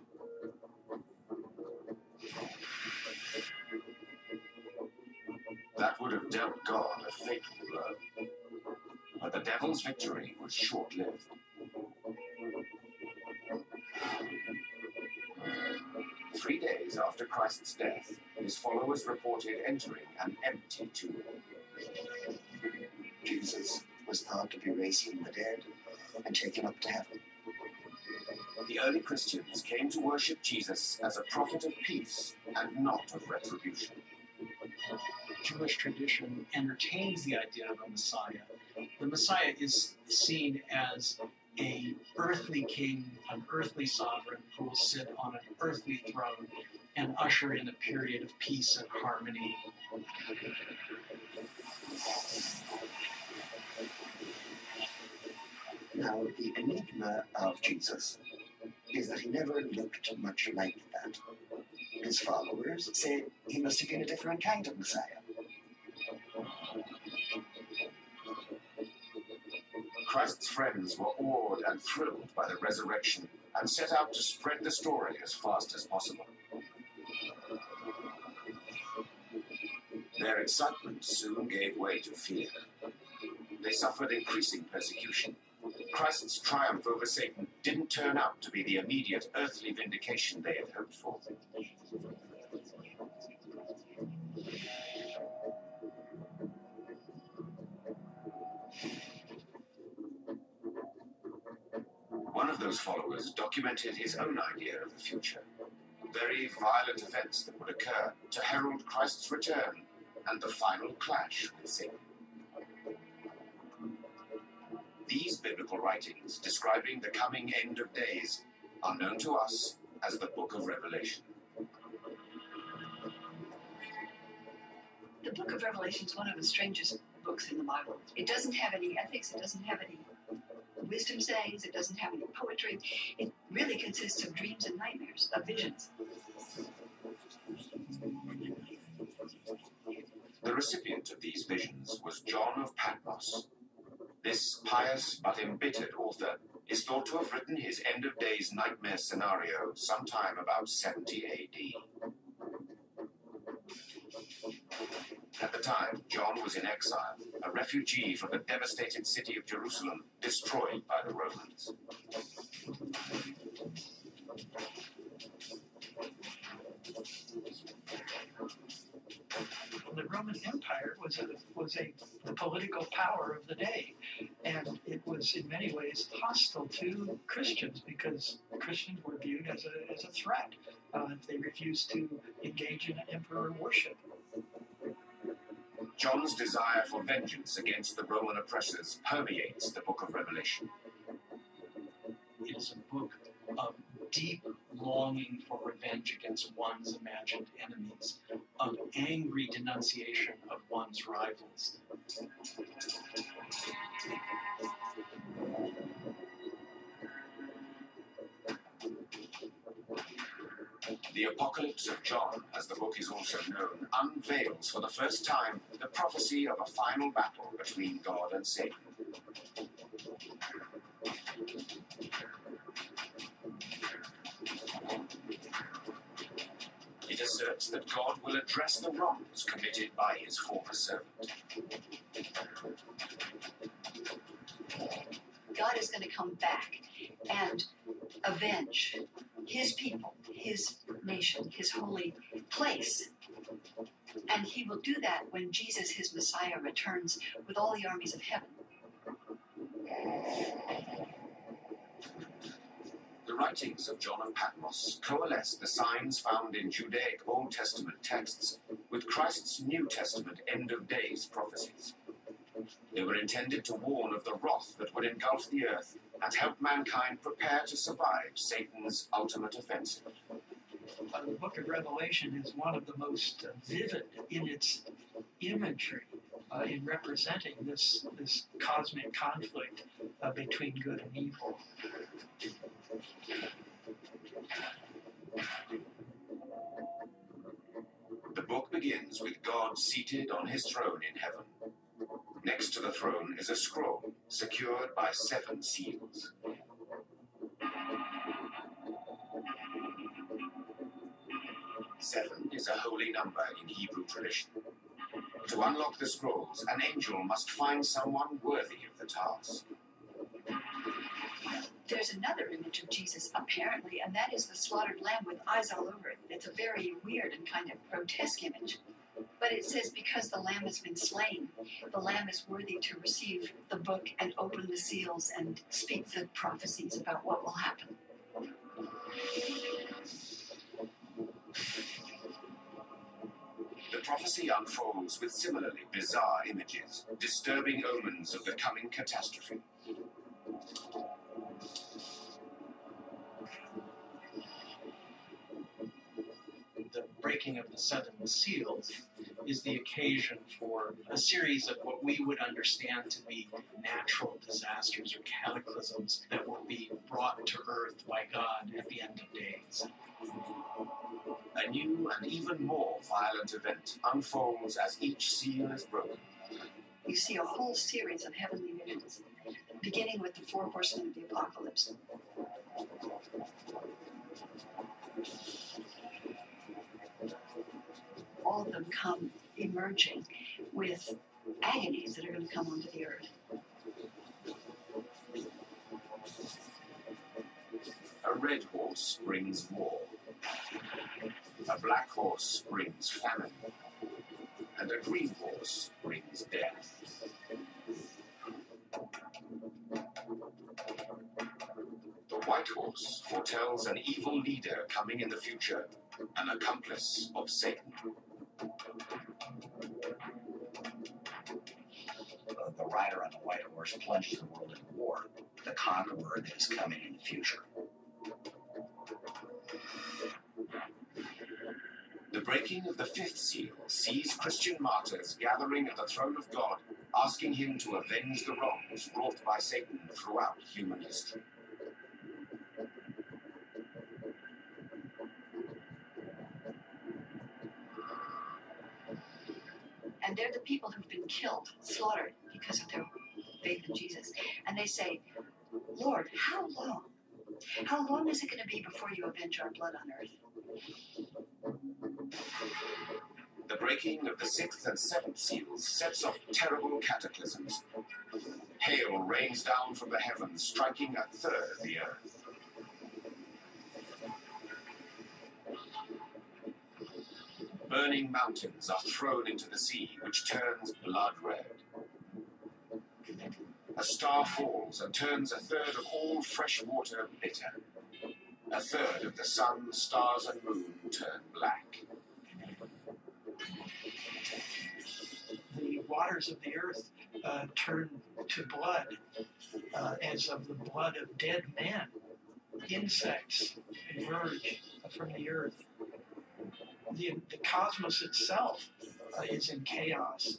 that would have dealt God a fatal blow. But the devil's victory was short lived. Three days after Christ's death, his followers reported entering an empty tomb. Jesus was thought to be from the dead and taken up to heaven. The early Christians came to worship Jesus as a prophet of peace and not of retribution. Jewish tradition entertains the idea of a Messiah. The Messiah is seen as a earthly king, an earthly sovereign who will sit on an earthly throne and usher in a period of peace and harmony. Now, the enigma of Jesus is that he never looked much like that. His followers say he must have been a different kind of Messiah. Christ's friends were awed and thrilled by the resurrection and set out to spread the story as fast as possible. Their excitement soon gave way to fear. They suffered increasing persecution. Christ's triumph over Satan didn't turn out to be the immediate earthly vindication they had hoped for. Those followers documented his own idea of the future. Very violent events that would occur to herald Christ's return and the final clash with Satan. These biblical writings describing the coming end of days are known to us as the Book of Revelation. The book of Revelation is one of the strangest books in the Bible. It doesn't have any ethics, it doesn't have any wisdom sayings, it doesn't have any poetry. It really consists of dreams and nightmares, of visions. The recipient of these visions was John of Patmos. This pious but embittered author is thought to have written his end of days nightmare scenario sometime about 70 AD. At the time, John was in exile, a refugee from the devastated city of Jerusalem, destroyed by the Romans. the Roman Empire was a was a the political power of the day, and it was in many ways hostile to Christians because Christians were viewed as a as a threat uh, if they refused to engage in emperor worship. John's desire for vengeance against the Roman oppressors permeates the book of Revelation. It is a book of deep longing for revenge against one's imagined enemies, of angry denunciation of one's rivals. The Apocalypse of John, as the book is also known, unveils for the first time the prophecy of a final battle between God and Satan. It asserts that God will address the wrongs committed by his former servant. God is going to come back and avenge his people, his nation, his holy place. And he will do that when Jesus, his Messiah, returns with all the armies of heaven. The writings of John of Patmos coalesce the signs found in Judaic Old Testament texts with Christ's New Testament end of days prophecies. They were intended to warn of the wrath that would engulf the earth and help mankind prepare to survive Satan's ultimate offensive. Uh, the book of Revelation is one of the most vivid in its imagery uh, in representing this this cosmic conflict uh, between good and evil. The book begins with God seated on his throne in heaven. Next to the throne is a scroll secured by seven seals. Seven is a holy number in Hebrew tradition. To unlock the scrolls, an angel must find someone worthy of the task. There's another image of Jesus, apparently, and that is the slaughtered lamb with eyes all over it. It's a very weird and kind of grotesque image. But it says, because the lamb has been slain, the lamb is worthy to receive the book and open the seals and speak the prophecies about what will happen. The prophecy unfolds with similarly bizarre images, disturbing omens of the coming catastrophe. Breaking of the seven seals is the occasion for a series of what we would understand to be natural disasters or cataclysms that will be brought to earth by God at the end of days. A new and even more violent event unfolds as each seal is broken. You see a whole series of heavenly visions, beginning with the four horsemen of the apocalypse. All of them come emerging with agonies that are going to come onto the earth. A red horse brings war. A black horse brings famine. And a green horse brings death. The white horse foretells an evil leader coming in the future, an accomplice of Satan. The plunges the world into war, the conqueror that is coming in the future. The breaking of the fifth seal sees Christian martyrs gathering at the throne of God, asking him to avenge the wrongs wrought by Satan throughout human history. And they're the people who've been killed, slaughtered because of their faith in Jesus. And they say, Lord, how long? How long is it going to be before you avenge our blood on earth? The breaking of the sixth and seventh seals sets off terrible cataclysms. Hail rains down from the heavens, striking a third of the earth. Burning mountains are thrown into the sea, which turns blood red. A star falls and turns a third of all fresh water bitter. A third of the sun, stars, and moon turn black. The waters of the earth uh, turn to blood, uh, as of the blood of dead men. Insects emerge from the earth. The, the cosmos itself uh, is in chaos.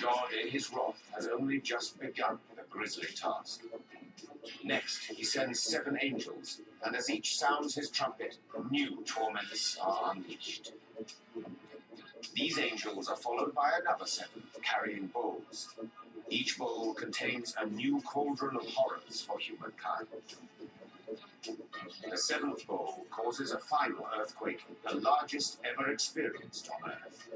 God, in his wrath, has only just begun the grisly task. Next, he sends seven angels, and as each sounds his trumpet, new torments are unleashed. These angels are followed by another seven, carrying bowls. Each bowl contains a new cauldron of horrors for humankind. The seventh bowl causes a final earthquake, the largest ever experienced on Earth.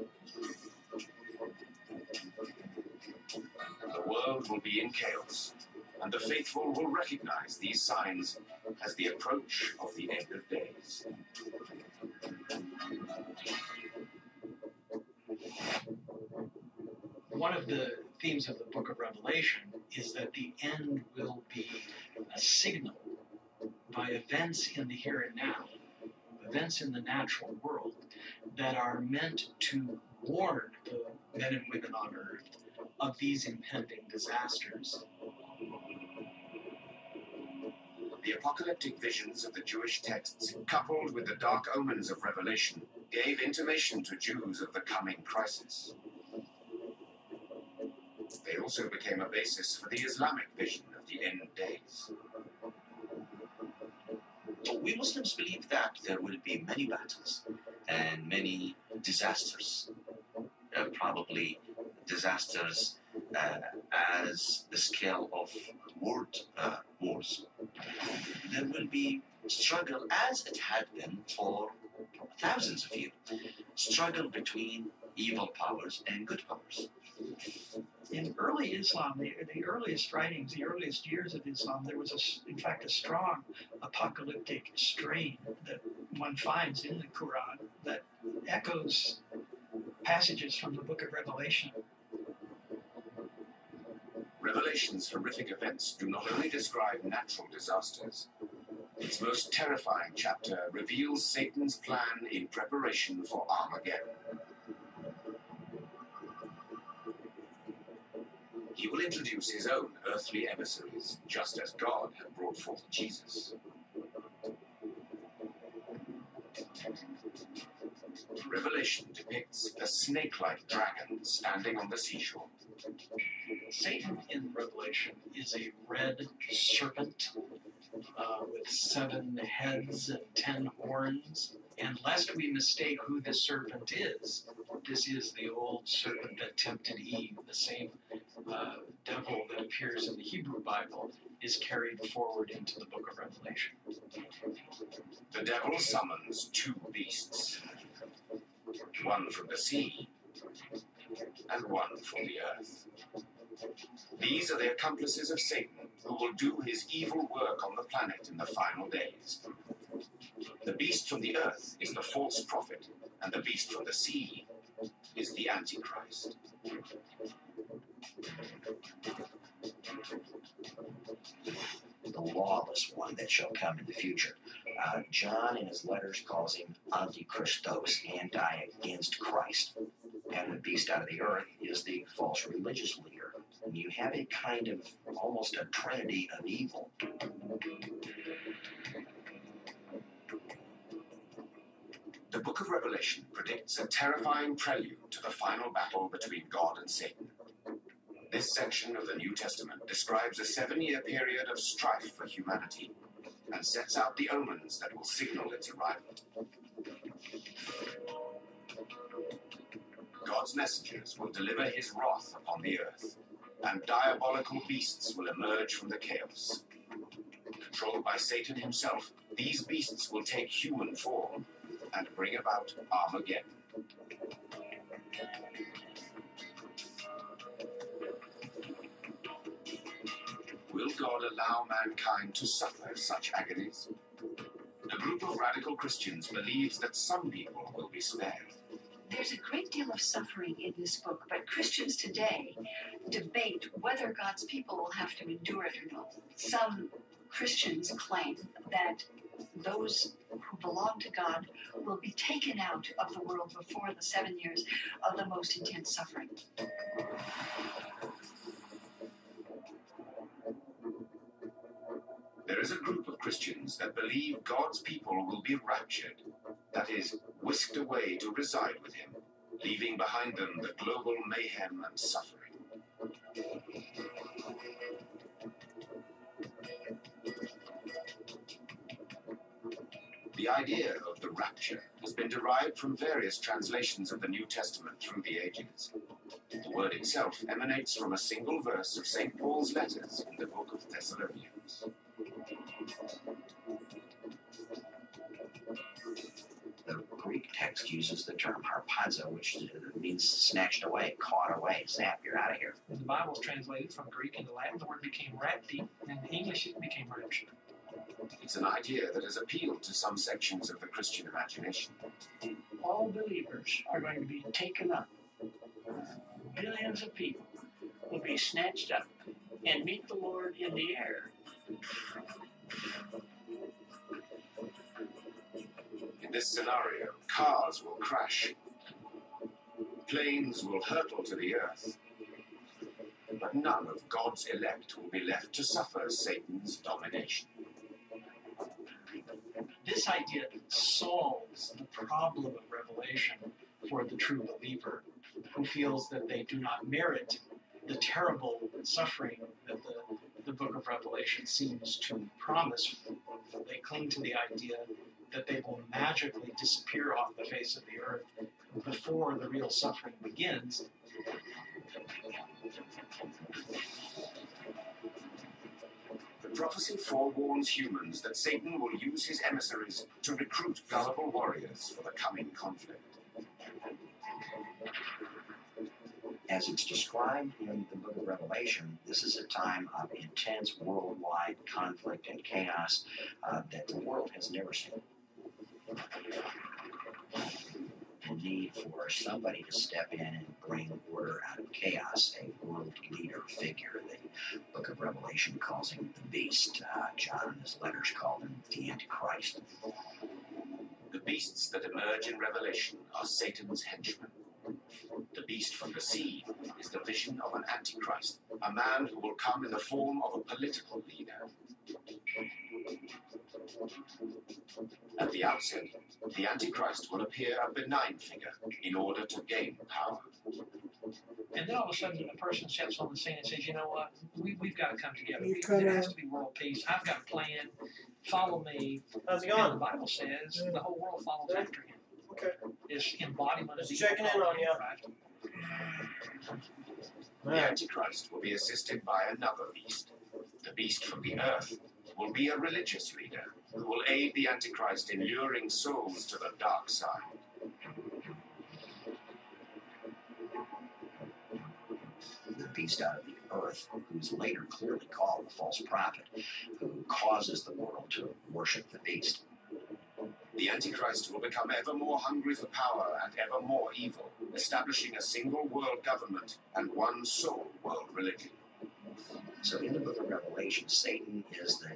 World will be in chaos, and the faithful will recognize these signs as the approach of the end of days. One of the themes of the book of Revelation is that the end will be a signal by events in the here and now, events in the natural world that are meant to warn the men and women on earth of these impending disasters. The apocalyptic visions of the Jewish texts, coupled with the dark omens of Revelation, gave intimation to Jews of the coming crisis. They also became a basis for the Islamic vision of the end days. We Muslims believe that there will be many battles and many disasters, uh, probably disasters uh, as the scale of world uh, wars. There will be struggle as it had been for thousands of years, struggle between evil powers and good powers. In early Islam, the, the earliest writings, the earliest years of Islam, there was, a in fact, a strong apocalyptic strain that one finds in the Quran that echoes passages from the book of Revelation. Revelation's horrific events do not only describe natural disasters. Its most terrifying chapter reveals Satan's plan in preparation for Armageddon. He will introduce his own earthly emissaries, just as God had brought forth Jesus. Revelation depicts a snake-like dragon standing on the seashore. Satan in Revelation is a red serpent uh, with seven heads and ten horns. And lest we mistake who this serpent is, this is the old serpent that tempted Eve, the same uh, devil that appears in the Hebrew Bible is carried forward into the book of Revelation. The devil summons two beasts, one from the sea and one from the earth. These are the accomplices of Satan who will do his evil work on the planet in the final days. The beast from the earth is the false prophet, and the beast from the sea is the Antichrist. the lawless one that shall come in the future. Uh, John, in his letters, calls him Antichristos, anti against Christ. And the beast out of the earth is the false religious leader. You have a kind of almost a trinity of evil. The book of Revelation predicts a terrifying prelude to the final battle between God and Satan. This section of the New Testament describes a seven year period of strife for humanity and sets out the omens that will signal its arrival. God's messengers will deliver his wrath upon the earth. And diabolical beasts will emerge from the chaos. Controlled by Satan himself, these beasts will take human form and bring about Armageddon. Will God allow mankind to suffer such agonies? A group of radical Christians believes that some people will be spared. There's a great deal of suffering in this book, but Christians today debate whether God's people will have to endure it or not. Some Christians claim that those who belong to God will be taken out of the world before the seven years of the most intense suffering. There is a group of Christians that believe God's people will be raptured, that is, whisked away to reside with Him, leaving behind them the global mayhem and suffering. The idea of the rapture has been derived from various translations of the New Testament through the ages. The word itself emanates from a single verse of St. Paul's letters in the book of Thessalonians. Text uses the term harpazo, which means snatched away, caught away, zap, you're out of here. When the Bible is translated from Greek into Latin, the word became rapti, and in English it became rapture. It's an idea that has appealed to some sections of the Christian imagination. All believers are going to be taken up. Billions of people will be snatched up and meet the Lord in the air. In this scenario, cars will crash, planes will hurtle to the earth, but none of God's elect will be left to suffer Satan's domination. This idea solves the problem of revelation for the true believer who feels that they do not merit the terrible suffering that the, the book of Revelation seems to promise. They cling to the idea that they will magically disappear off the face of the earth before the real suffering begins. The prophecy forewarns humans that Satan will use his emissaries to recruit gullible warriors for the coming conflict. As it's described in the book of Revelation, this is a time of intense worldwide conflict and chaos uh, that the world has never seen. The need for somebody to step in and bring order out of chaos, a world leader figure. The book of Revelation calls him the beast. Uh, John in his letters called him the Antichrist. The beasts that emerge in Revelation are Satan's henchmen. The beast from the sea is the vision of an antichrist, a man who will come in the form of a political leader. At the outset, the antichrist will appear a benign figure in order to gain power. And then all of a sudden, a person steps on the scene and says, "You know what? We, we've got to come together. You We- there has to be world peace. I've got a plan. Follow me." How's it And the? Bible says the whole world follows Good. after him. Okay. Is embodiment of Just the checking in on you. The Antichrist will be assisted by another beast. The beast from the earth will be a religious leader who will aid the Antichrist in luring souls to the dark side. the beast out of the earth, who's later clearly called the false prophet, who causes the world to worship the beast. The Antichrist will become ever more hungry for power and ever more evil, establishing a single world government and one sole world religion. So in the book of Revelation, Satan is the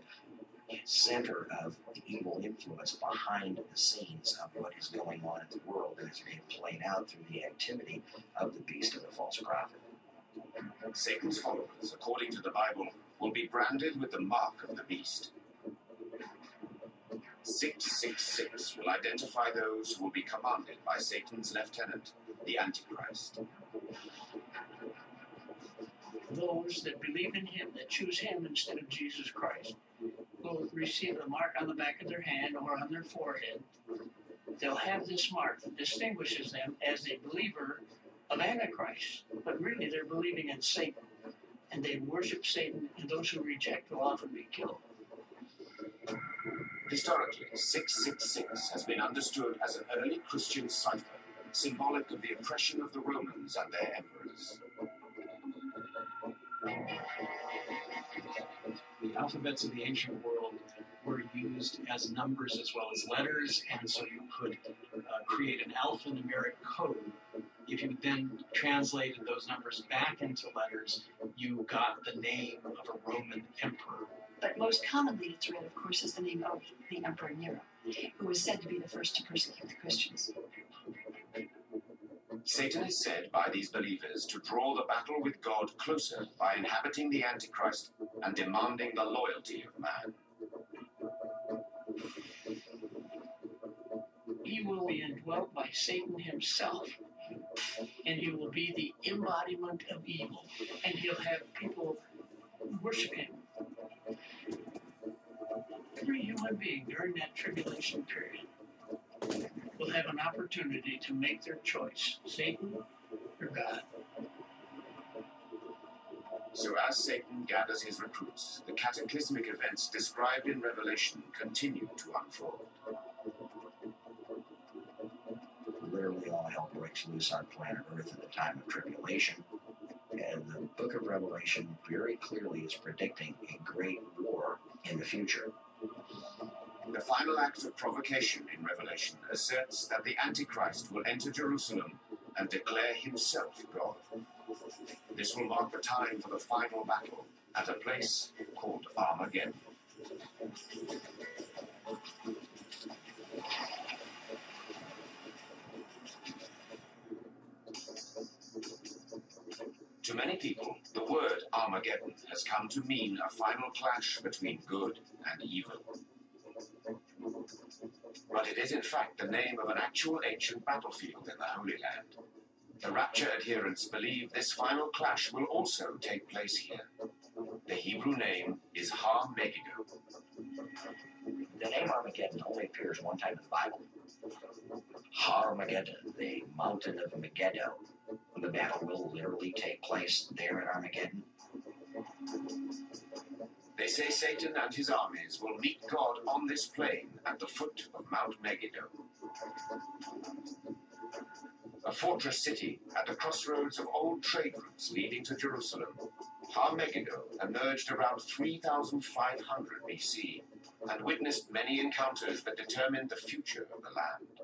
center of the evil influence behind the scenes of what is going on in the world and is being played out through the activity of the beast of the false prophet. Satan's followers, according to the Bible, will be branded with the mark of the beast. 666 will identify those who will be commanded by Satan's lieutenant, the Antichrist. Those that believe in him, that choose him instead of Jesus Christ, will receive a mark on the back of their hand or on their forehead. They'll have this mark that distinguishes them as a believer of Antichrist, but really they're believing in Satan. and they worship Satan, and those who reject will often be killed. Historically, 666 has been understood as an early Christian cipher, symbolic of the oppression of the Romans and their emperors. The alphabets of the ancient world used as numbers as well as letters, and so you could uh, create an alphanumeric code. If you then translated those numbers back into letters, you got the name of a Roman emperor. But most commonly it's read, of course, as the name of the Emperor Nero, who was said to be the first to persecute the Christians. Satan is said by these believers to draw the battle with God closer by inhabiting the Antichrist and demanding the loyalty of man. He will be indwelt by Satan himself, and he will be the embodiment of evil, and he'll have people worship him. Every human being during that tribulation period will have an opportunity to make their choice Satan or God. So as Satan gathers his recruits, the cataclysmic events described in Revelation continue to unfold. Literally, all hell breaks loose on planet Earth at the time of tribulation. And the book of Revelation very clearly is predicting a great war in the future. The final act of provocation in Revelation asserts that the Antichrist will enter Jerusalem and declare himself God. This will mark the time for the final battle at a place called Armageddon. Many people, the word Armageddon has come to mean a final clash between good and evil. But it is in fact the name of an actual ancient battlefield in the Holy Land. The Rapture adherents believe this final clash will also take place here. The Hebrew name is Har Megiddo. The name Armageddon only appears one time in the Bible. Armageddon, the mountain of Megiddo. The battle will literally take place there at Armageddon. They say Satan and his armies will meet God on this plain at the foot of Mount Megiddo. A fortress city at the crossroads of old trade routes leading to Jerusalem, Har Megiddo emerged around 3500 BC and witnessed many encounters that determined the future of the land.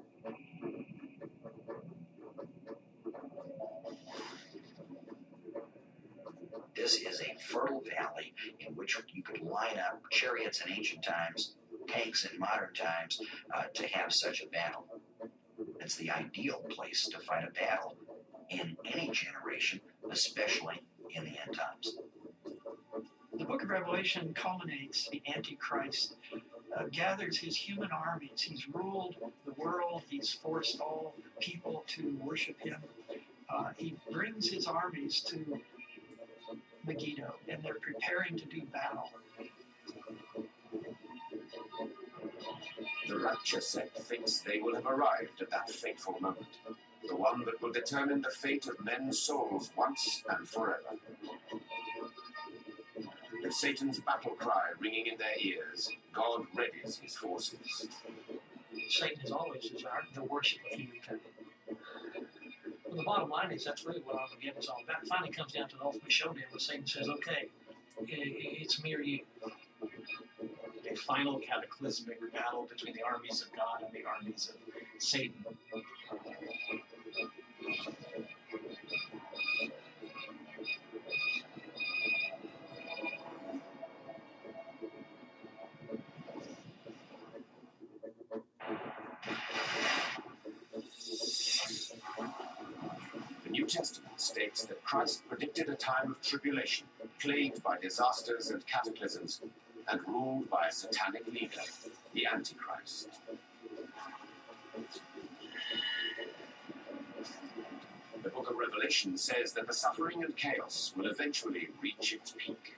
This is a fertile valley in which you could line up chariots in ancient times, tanks in modern times, uh, to have such a battle. It's the ideal place to fight a battle in any generation, especially in the end times. The book of Revelation culminates the Antichrist, uh, gathers his human armies. He's ruled the world, he's forced all people to worship him. Uh, he brings his armies to Megiddo, and they're preparing to do battle. The Rapture sect thinks they will have arrived at that fateful moment, the one that will determine the fate of men's souls once and forever. With Satan's battle cry ringing in their ears, God readies his forces. Satan has always desired the worship of humankind. Well, the bottom line is that's really what Armageddon is all about. It finally comes down to the ultimate showdown where Satan says, okay, it's me or you. A final cataclysmic battle between the armies of God and the armies of Satan. Christ predicted a time of tribulation, plagued by disasters and cataclysms, and ruled by a satanic leader, the Antichrist. The book of Revelation says that the suffering and chaos will eventually reach its peak.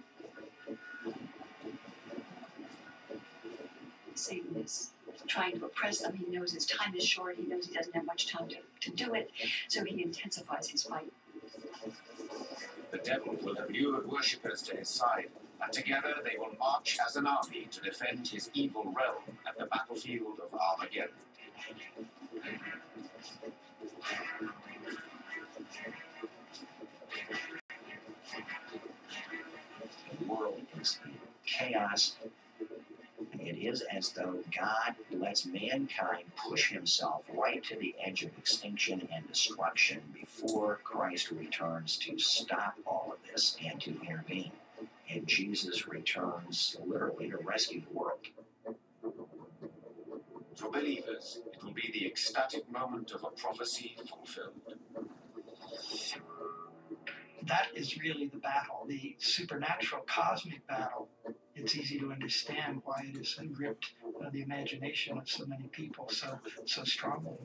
Satan is trying to oppress them. He knows his time is short. He knows he doesn't have much time to, to do it. So he intensifies his fight. The devil will have lured worshippers to his side, and together they will march as an army to defend his evil realm at the battlefield of Armageddon. The world chaos. It is as though God lets mankind push himself right to the edge of extinction and destruction before Christ returns to stop all of this and to intervene. And Jesus returns literally to rescue the world. For believers, it will be the ecstatic moment of a prophecy fulfilled. That is really the battle, the supernatural cosmic battle. It's easy to understand why it has gripped uh, the imagination of so many people so so strongly.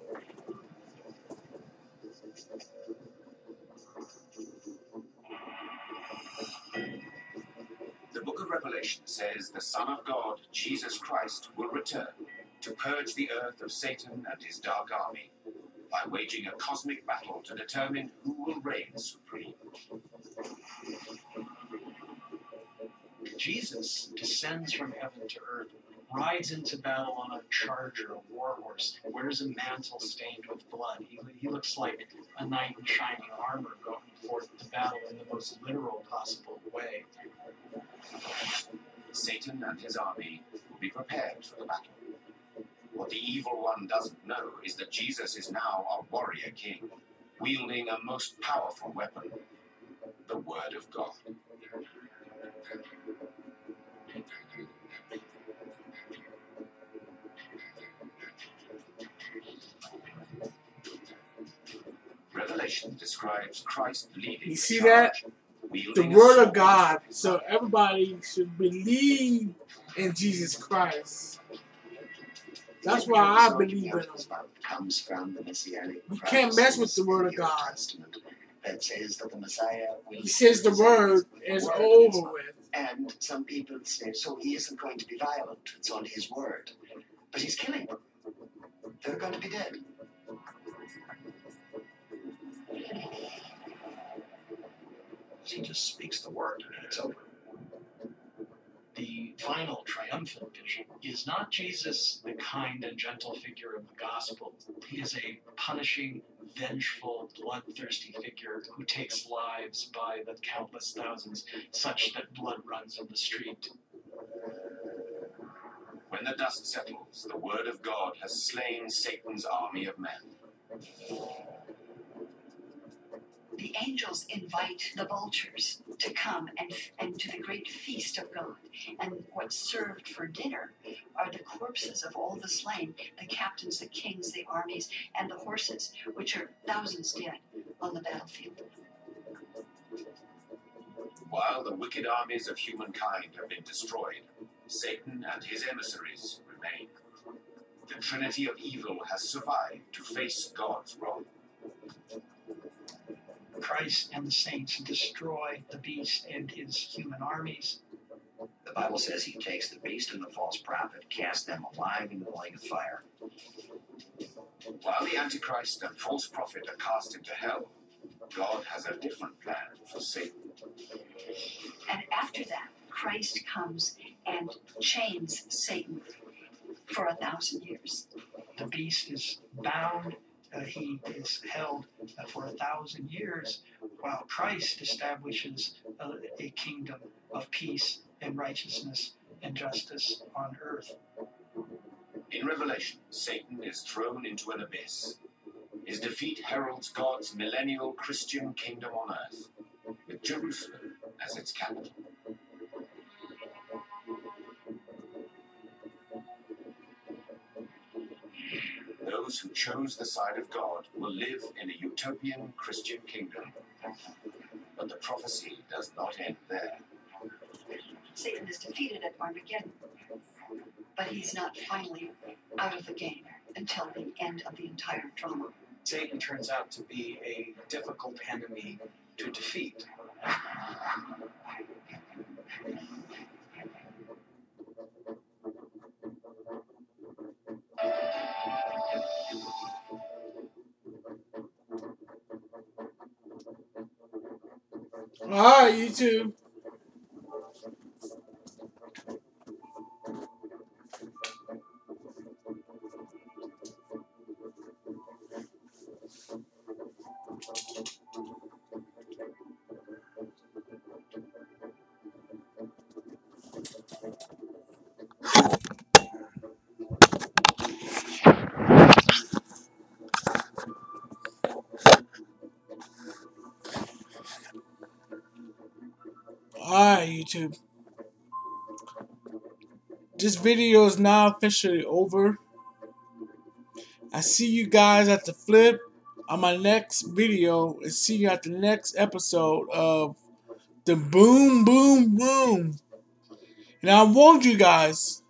The book of Revelation says the Son of God, Jesus Christ, will return to purge the earth of Satan and his dark army by waging a cosmic battle to determine who will reign supreme. Jesus descends from heaven to earth, rides into battle on a charger, a war horse, wears a mantle stained with blood. He, he looks like a knight in shining armor going forth to battle in the most literal possible way. Satan and his army will be prepared for the battle. What the evil one doesn't know is that Jesus is now a warrior king, wielding a most powerful weapon the Word of God. Revelation describes Christ leading You see that? The word of God. So everybody should believe in Jesus Christ. That's why I believe in him. Comes from the messianic You can't mess with the word of God. That says that the Messiah will. He says the word is over with. And some people say, so he isn't going to be violent. It's on his word. But he's killing them. They're going to be dead. He just speaks the word and it's over. The final triumphant vision is not Jesus, the kind and gentle figure of the gospel. He is a punishing, vengeful, bloodthirsty figure who takes lives by the countless thousands, such that blood runs in the street. When the dust settles, the Word of God has slain Satan's army of men. The angels invite the vultures to come and, and to the great feast of God. And what's served for dinner are the corpses of all the slain, the captains, the kings, the armies, and the horses, which are thousands dead on the battlefield. While the wicked armies of humankind have been destroyed, Satan and his emissaries remain. The trinity of evil has survived to face God's wrath. Christ and the saints destroy the beast and his human armies. The Bible says he takes the beast and the false prophet, casts them alive into the lake of fire. While the Antichrist and false prophet are cast into hell, God has a different plan for Satan. And after that, Christ comes and chains Satan for a thousand years. The beast is bound. Uh, he is held uh, for a thousand years, while Christ establishes a, a kingdom of peace and righteousness and justice on earth. In Revelation, Satan is thrown into an abyss. His defeat heralds God's millennial Christian kingdom on earth, with Jerusalem as its capital. Those who chose the side of God will live in a utopian Christian kingdom. But the prophecy does not end there. Satan is defeated at Armageddon, but he's not finally out of the game until the end of the entire drama. Satan turns out to be a difficult enemy to defeat. Alright, YouTube. YouTube. This video is now officially over. I see you guys at the flip on my next video and see you at the next episode of the Boom Boom Boom. And I warned you guys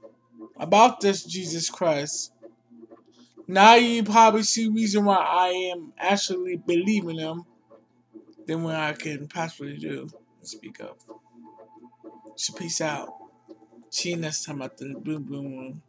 about this Jesus Christ. Now you probably see reason why I am actually believing him than what I can possibly do and speak up. So peace out. See you next time at the Boom Boom Room.